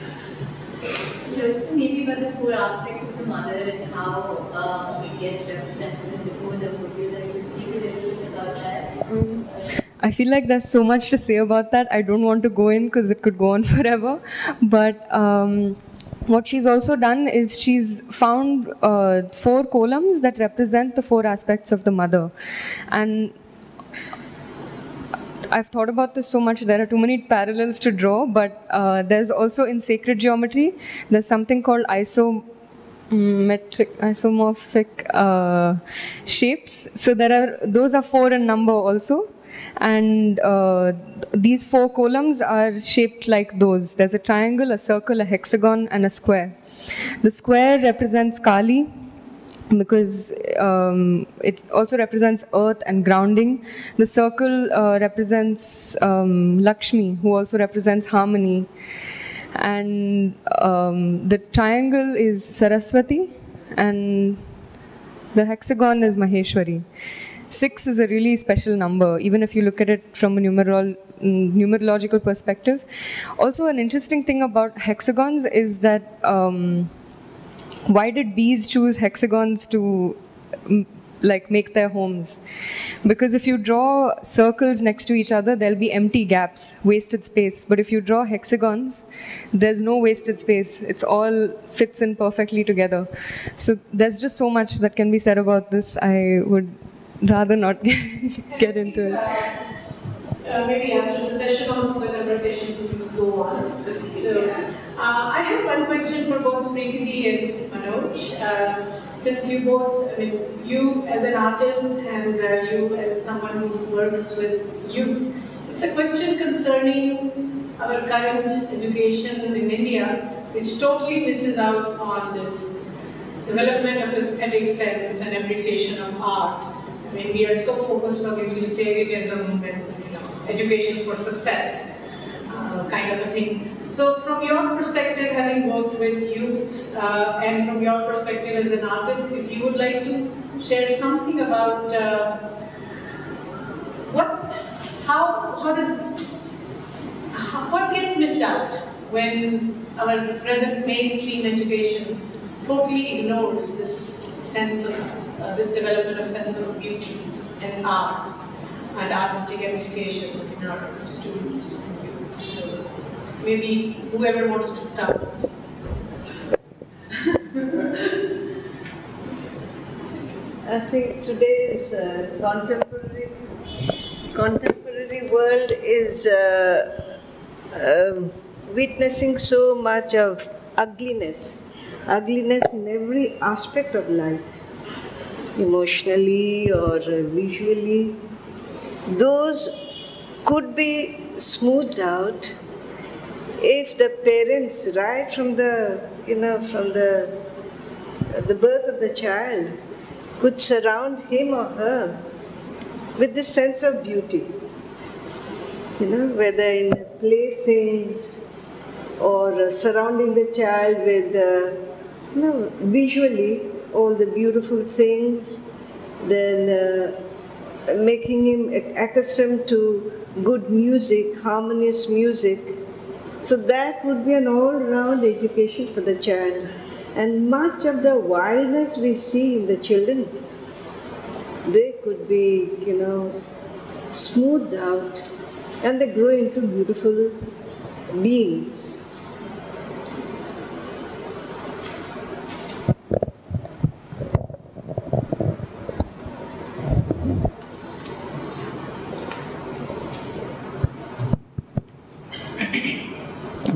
So maybe about the four aspects of the mother and how uh, it gets represented in the four the movie. Like to speak a little bit about that. I feel like there's so much to say about that. I don't want to go in because it could go on forever. But um, what she's also done is she's found uh, four kolams that represent the four aspects of the mother. And I've thought about this so much. There are too many parallels to draw, but uh, there's also in sacred geometry, there's something called isometric, isomorphic uh, shapes. So there are those are four in number also, and uh, these four kolams are shaped like those. There's a triangle, a circle, a hexagon, and a square. The square represents Kali, because um, it also represents earth and grounding. The circle uh, represents um, Lakshmi, who also represents harmony. And um, the triangle is Saraswati, and the hexagon is Maheshwari. Six is a really special number, even if you look at it from a numerol- numerological perspective. Also, an interesting thing about hexagons is that um, why did bees choose hexagons to like make their homes? Because if you draw circles next to each other there'll be empty gaps wasted space. But if you draw hexagons there's no wasted space. It's all fits in perfectly together. So there's just so much that can be said about this. I would rather not get into it uh, maybe after the session also the conversations will go on. So, uh, I have one question for both Priti and Manoj. Uh, since you both, I mean, you as an artist and uh, you as someone who works with youth, it's a question concerning our current education in India, which totally misses out on this development of aesthetic sense and appreciation of art. Mean, we are so focused on utilitarianism and education for success uh, kind of a thing. So from your perspective, having worked with youth, uh, and from your perspective as an artist, if you would like to share something about uh, what, how, how does, how, what gets missed out when our present mainstream education totally ignores this sense of, uh, this development of sense of beauty and art and artistic appreciation in our students. So maybe whoever wants to start. I think today's uh, contemporary contemporary world is uh, um, witnessing so much of ugliness, ugliness in every aspect of life, emotionally or visually. Those could be smoothed out if the parents, right from the you know from the the birth of the child, could surround him or her with this sense of beauty. You know, whether in playthings or surrounding the child with, uh, you know, visually all the beautiful things, then uh, making him accustomed to good music, harmonious music. So that would be an all-round education for the child. And much of the wildness we see in the children, they could be, you know, smoothed out and they grow into beautiful beings.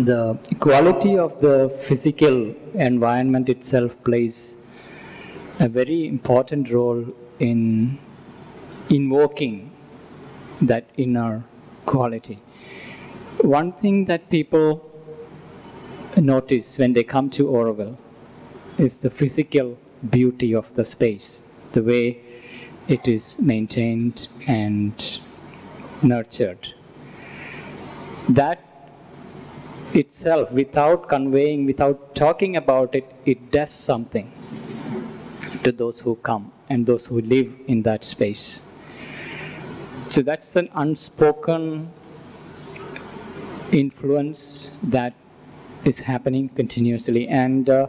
The quality of the physical environment itself plays a very important role in invoking that inner quality. One thing that people notice when they come to Auroville is the physical beauty of the space, the way it is maintained and nurtured. That itself, without conveying, without talking about it, it does something to those who come and those who live in that space. So that's an unspoken influence that is happening continuously. And uh,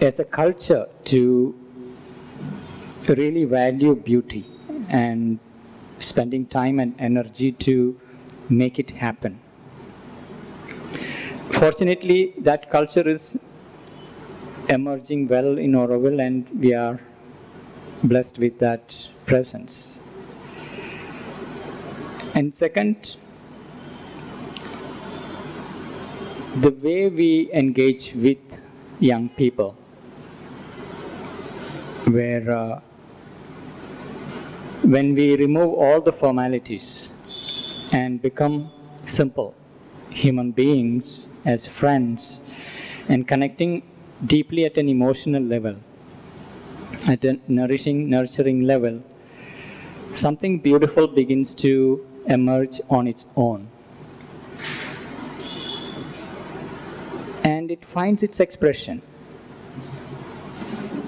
as a culture, to really value beauty and spending time and energy to make it happen. Fortunately, that culture is emerging well in Auroville, and we are blessed with that presence. And second, the way we engage with young people, where uh, when we remove all the formalities and become simple human beings as friends and connecting deeply at an emotional level, at a nourishing, nurturing level, something beautiful begins to emerge on its own. And it finds its expression.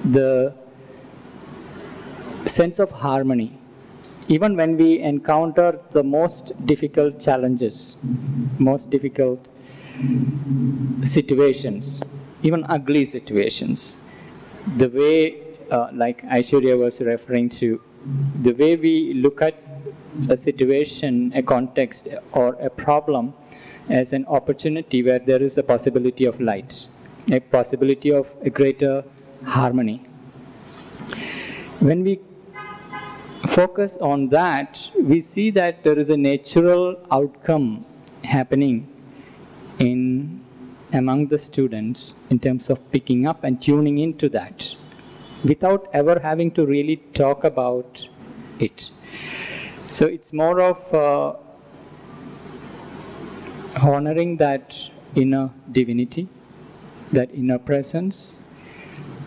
The sense of harmony, even when we encounter the most difficult challenges, most difficult situations, even ugly situations, the way, uh, like Aishwarya was referring to, the way we look at a situation, a context, or a problem as an opportunity where there is a possibility of light, a possibility of a greater harmony. When we focus on that, we see that there is a natural outcome happening in among the students in terms of picking up and tuning into that without ever having to really talk about it. So it's more of uh, honoring that inner divinity, that inner presence,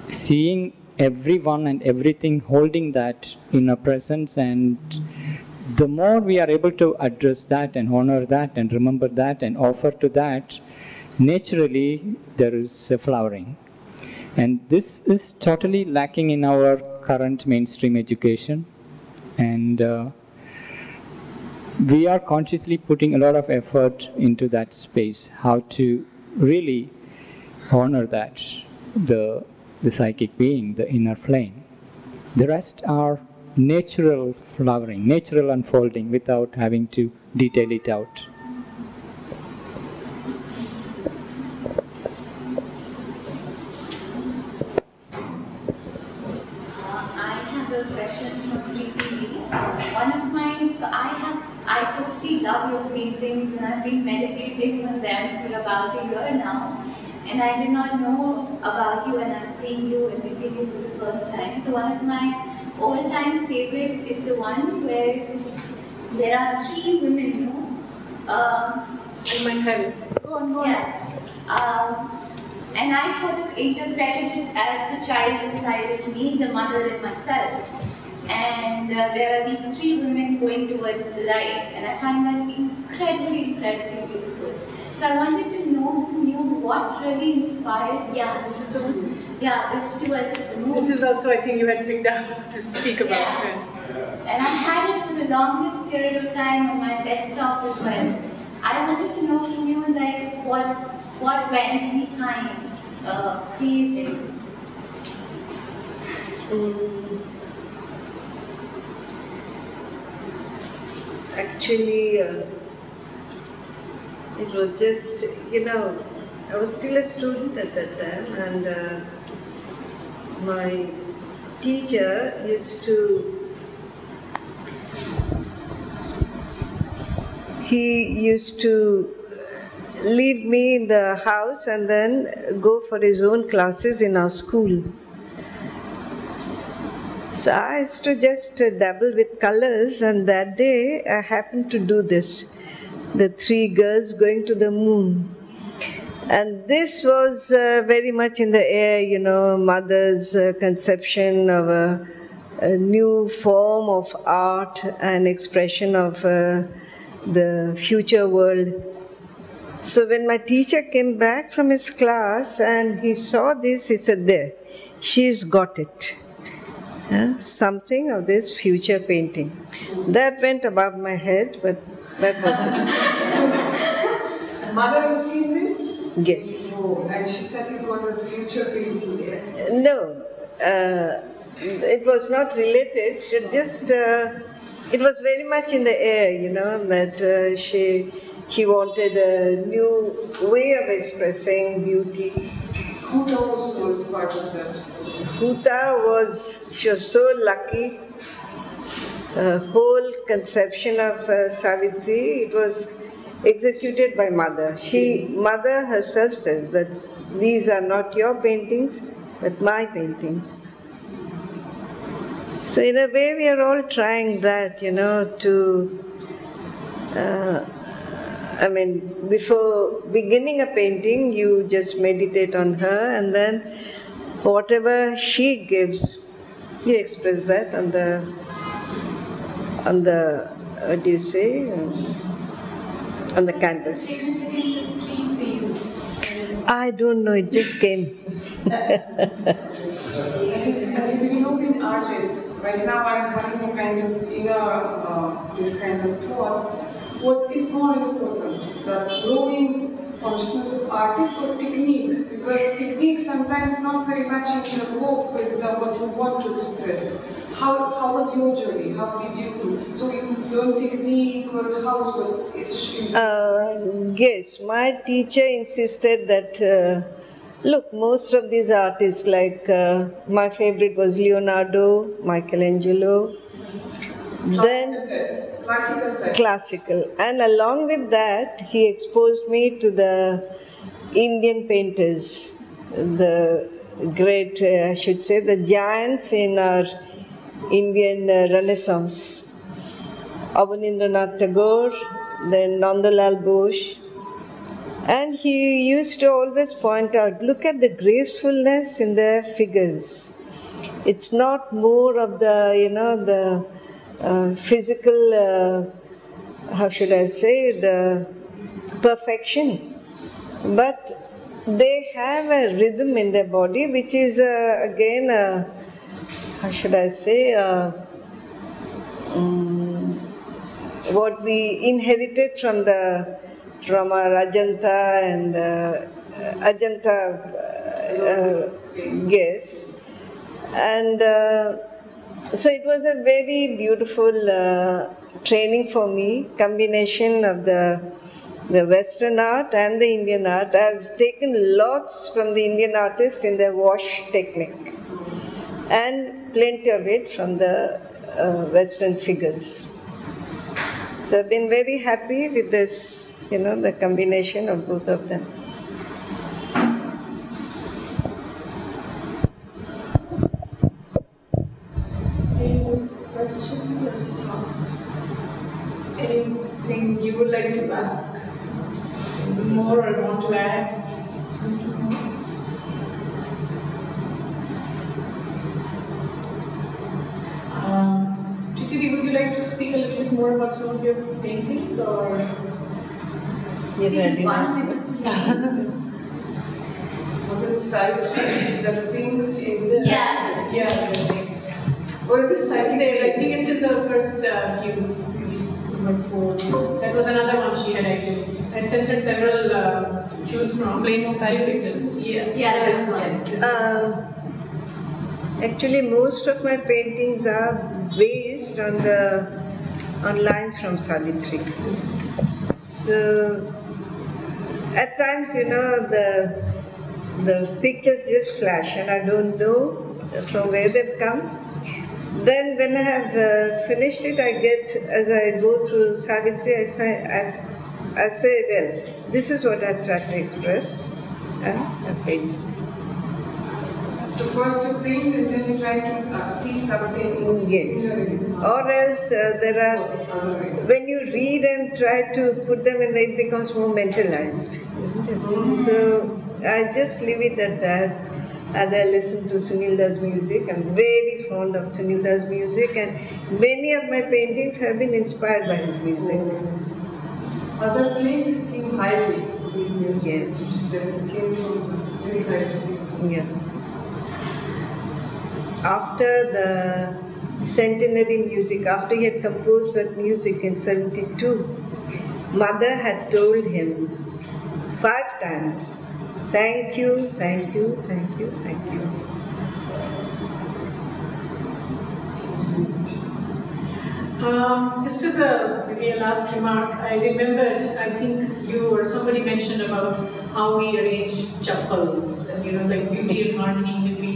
seeing everyone and everything holding that inner presence and the more we are able to address that and honor that and remember that and offer to that, naturally there is a flowering. And this is totally lacking in our current mainstream education. And uh, we are consciously putting a lot of effort into that space, how to really honor that, the, the psychic being, the inner flame. The rest are natural flowering, natural unfolding without having to detail it out. Uh, I have a question from Priti. One of mine, so I have, I totally love your paintings and I've been meditating on them for about a year now. And I did not know about you and I'm seeing you and meeting you for the first time. So one of my all-time favorites is the one where there are three women, you know. Um, I might have it. Go on, go on. Yeah. Um, and I sort of interpreted it as the child inside of me, the mother and myself. And uh, there are these three women going towards the light, and I find that incredibly, incredibly beautiful. So I wanted to know from you what really inspired, yeah, this is the one, yeah, this towards the moon. This is also, I think, you had picked up to speak about Yeah. it. And I had it for the longest period of time on my desktop as well. I wanted to know from you, like, what what went behind uh, creating this. Mm. Actually, uh, it was just, you know, I was still a student at that time, and uh, my teacher used to he used to leave me in the house and then go for his own classes in our school. So I used to just dabble with colors, and that day I happened to do this the three girls going to the moon. And this was uh, very much in the air, you know, mother's uh, conception of a, a new form of art and expression of uh, the future world. So when my teacher came back from his class and he saw this, he said, There, she's got it. Yeah, something of this future painting. That went above my head, but that was it. Mother, you've seen this? Yes. Oh, and she said it was a future painting. No, uh, it was not related. She just, uh, it was very much in the air, you know, that uh, she she wanted a new way of expressing beauty. Huta was part of that? Huta was, she was so lucky. The whole conception of uh, Savitri, it was executed by mother. She, mother herself says that these are not your paintings, but my paintings. So in a way, we are all trying that, you know, to. Uh, I mean, before beginning a painting, you just meditate on her, and then whatever she gives, you express that on the on the what do you say on the canvas. Significance is three for you. I don't know. It just came. As a, as a developing artist, right now I'm having a kind of inner, uh, this kind of thought. What is more important, that growing consciousness of artists or technique? Because technique sometimes not very much in cope with the, what you want to express. How, how was your journey? How did you, so you learn technique or how was Uh, yes, my teacher insisted that, uh, look, most of these artists, like uh, my favorite was Leonardo, Michelangelo, then classical classical. And along with that, he exposed me to the Indian painters, the great, uh, I should say, the giants in our Indian uh, Renaissance. Abanindranath Tagore, then Nandalal Bose. And he used to always point out look at the gracefulness in their figures. It's not more of the, you know, the uh, physical, uh, how should I say, the perfection, but they have a rhythm in their body which is uh, again, uh, how should I say, uh, um, what we inherited from the from our Ajanta and Ajanta, uh, yes, and so it was a very beautiful uh, training for me, combination of the the Western art and the Indian art. I've taken lots from the Indian artist in their wash technique, and plenty of it from the uh, Western figures. So I've been very happy with this, you know, the combination of both of them. Anything you would like to ask more or want to add something more? Um, Prithvi, would you like to speak a little bit more about some of your paintings or? You ready now? One little flame. Was it side? Is that a pink? Is this Yeah. Yeah, Or is this it's there. I think it's in the first uh, few movies, number four. That was another one she had actually. I sent her several uh, to choose from. Flame of She Passion. picked- Yeah. Yeah, this this one. Yes, this one. Um, actually, most of my paintings are based on the on lines from Savitri. So, at times, you know, the the pictures just flash, and I don't know from where they've come. Then, when I have uh, finished it, I get as I go through Savitri, I say, I, I say, well, this is what I try to express, and I paint. To first you paint and then you try to uh, see something. Yes. Or else uh, there are, when you read and try to put them in, it becomes more mentalized, isn't it? So I just leave it at that. And I listen to Sunil-da's music. I'm very fond of Sunil-da's music, and many of my paintings have been inspired by his music. Other place it came highly, these music. Yes. That came from very nice. Yeah. After the centenary music, after he had composed that music in 72, mother had told him five times. Thank you, thank you, thank you, thank you. Um, just as a maybe a last remark, I remembered. I think you or somebody mentioned about how we arrange chappals and you know like beauty and harmony can be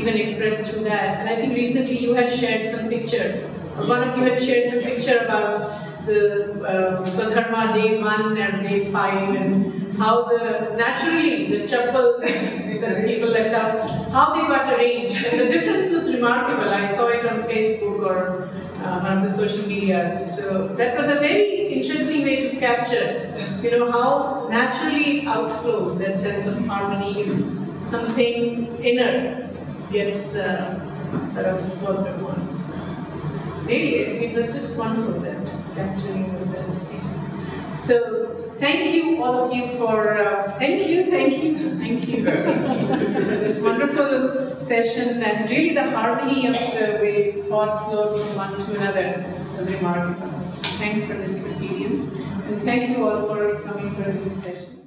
even expressed through that. And I think recently you had shared some picture. One of you had shared some picture about the uh, Swadharma day one and day five and how the naturally the chappal the people that come how they got arranged and the difference was remarkable. I saw it on Facebook or uh, one of the social medias. So that was a very interesting way to capture, you know, how naturally it outflows that sense of harmony if something inner gets uh, sort of worked upon. So really, it, was just wonderful that. So thank you all of you for uh, thank you thank you thank you for this wonderful session and really the harmony of the way thoughts flow from one to another was remarkable so thanks for this experience and thank you all for coming for this session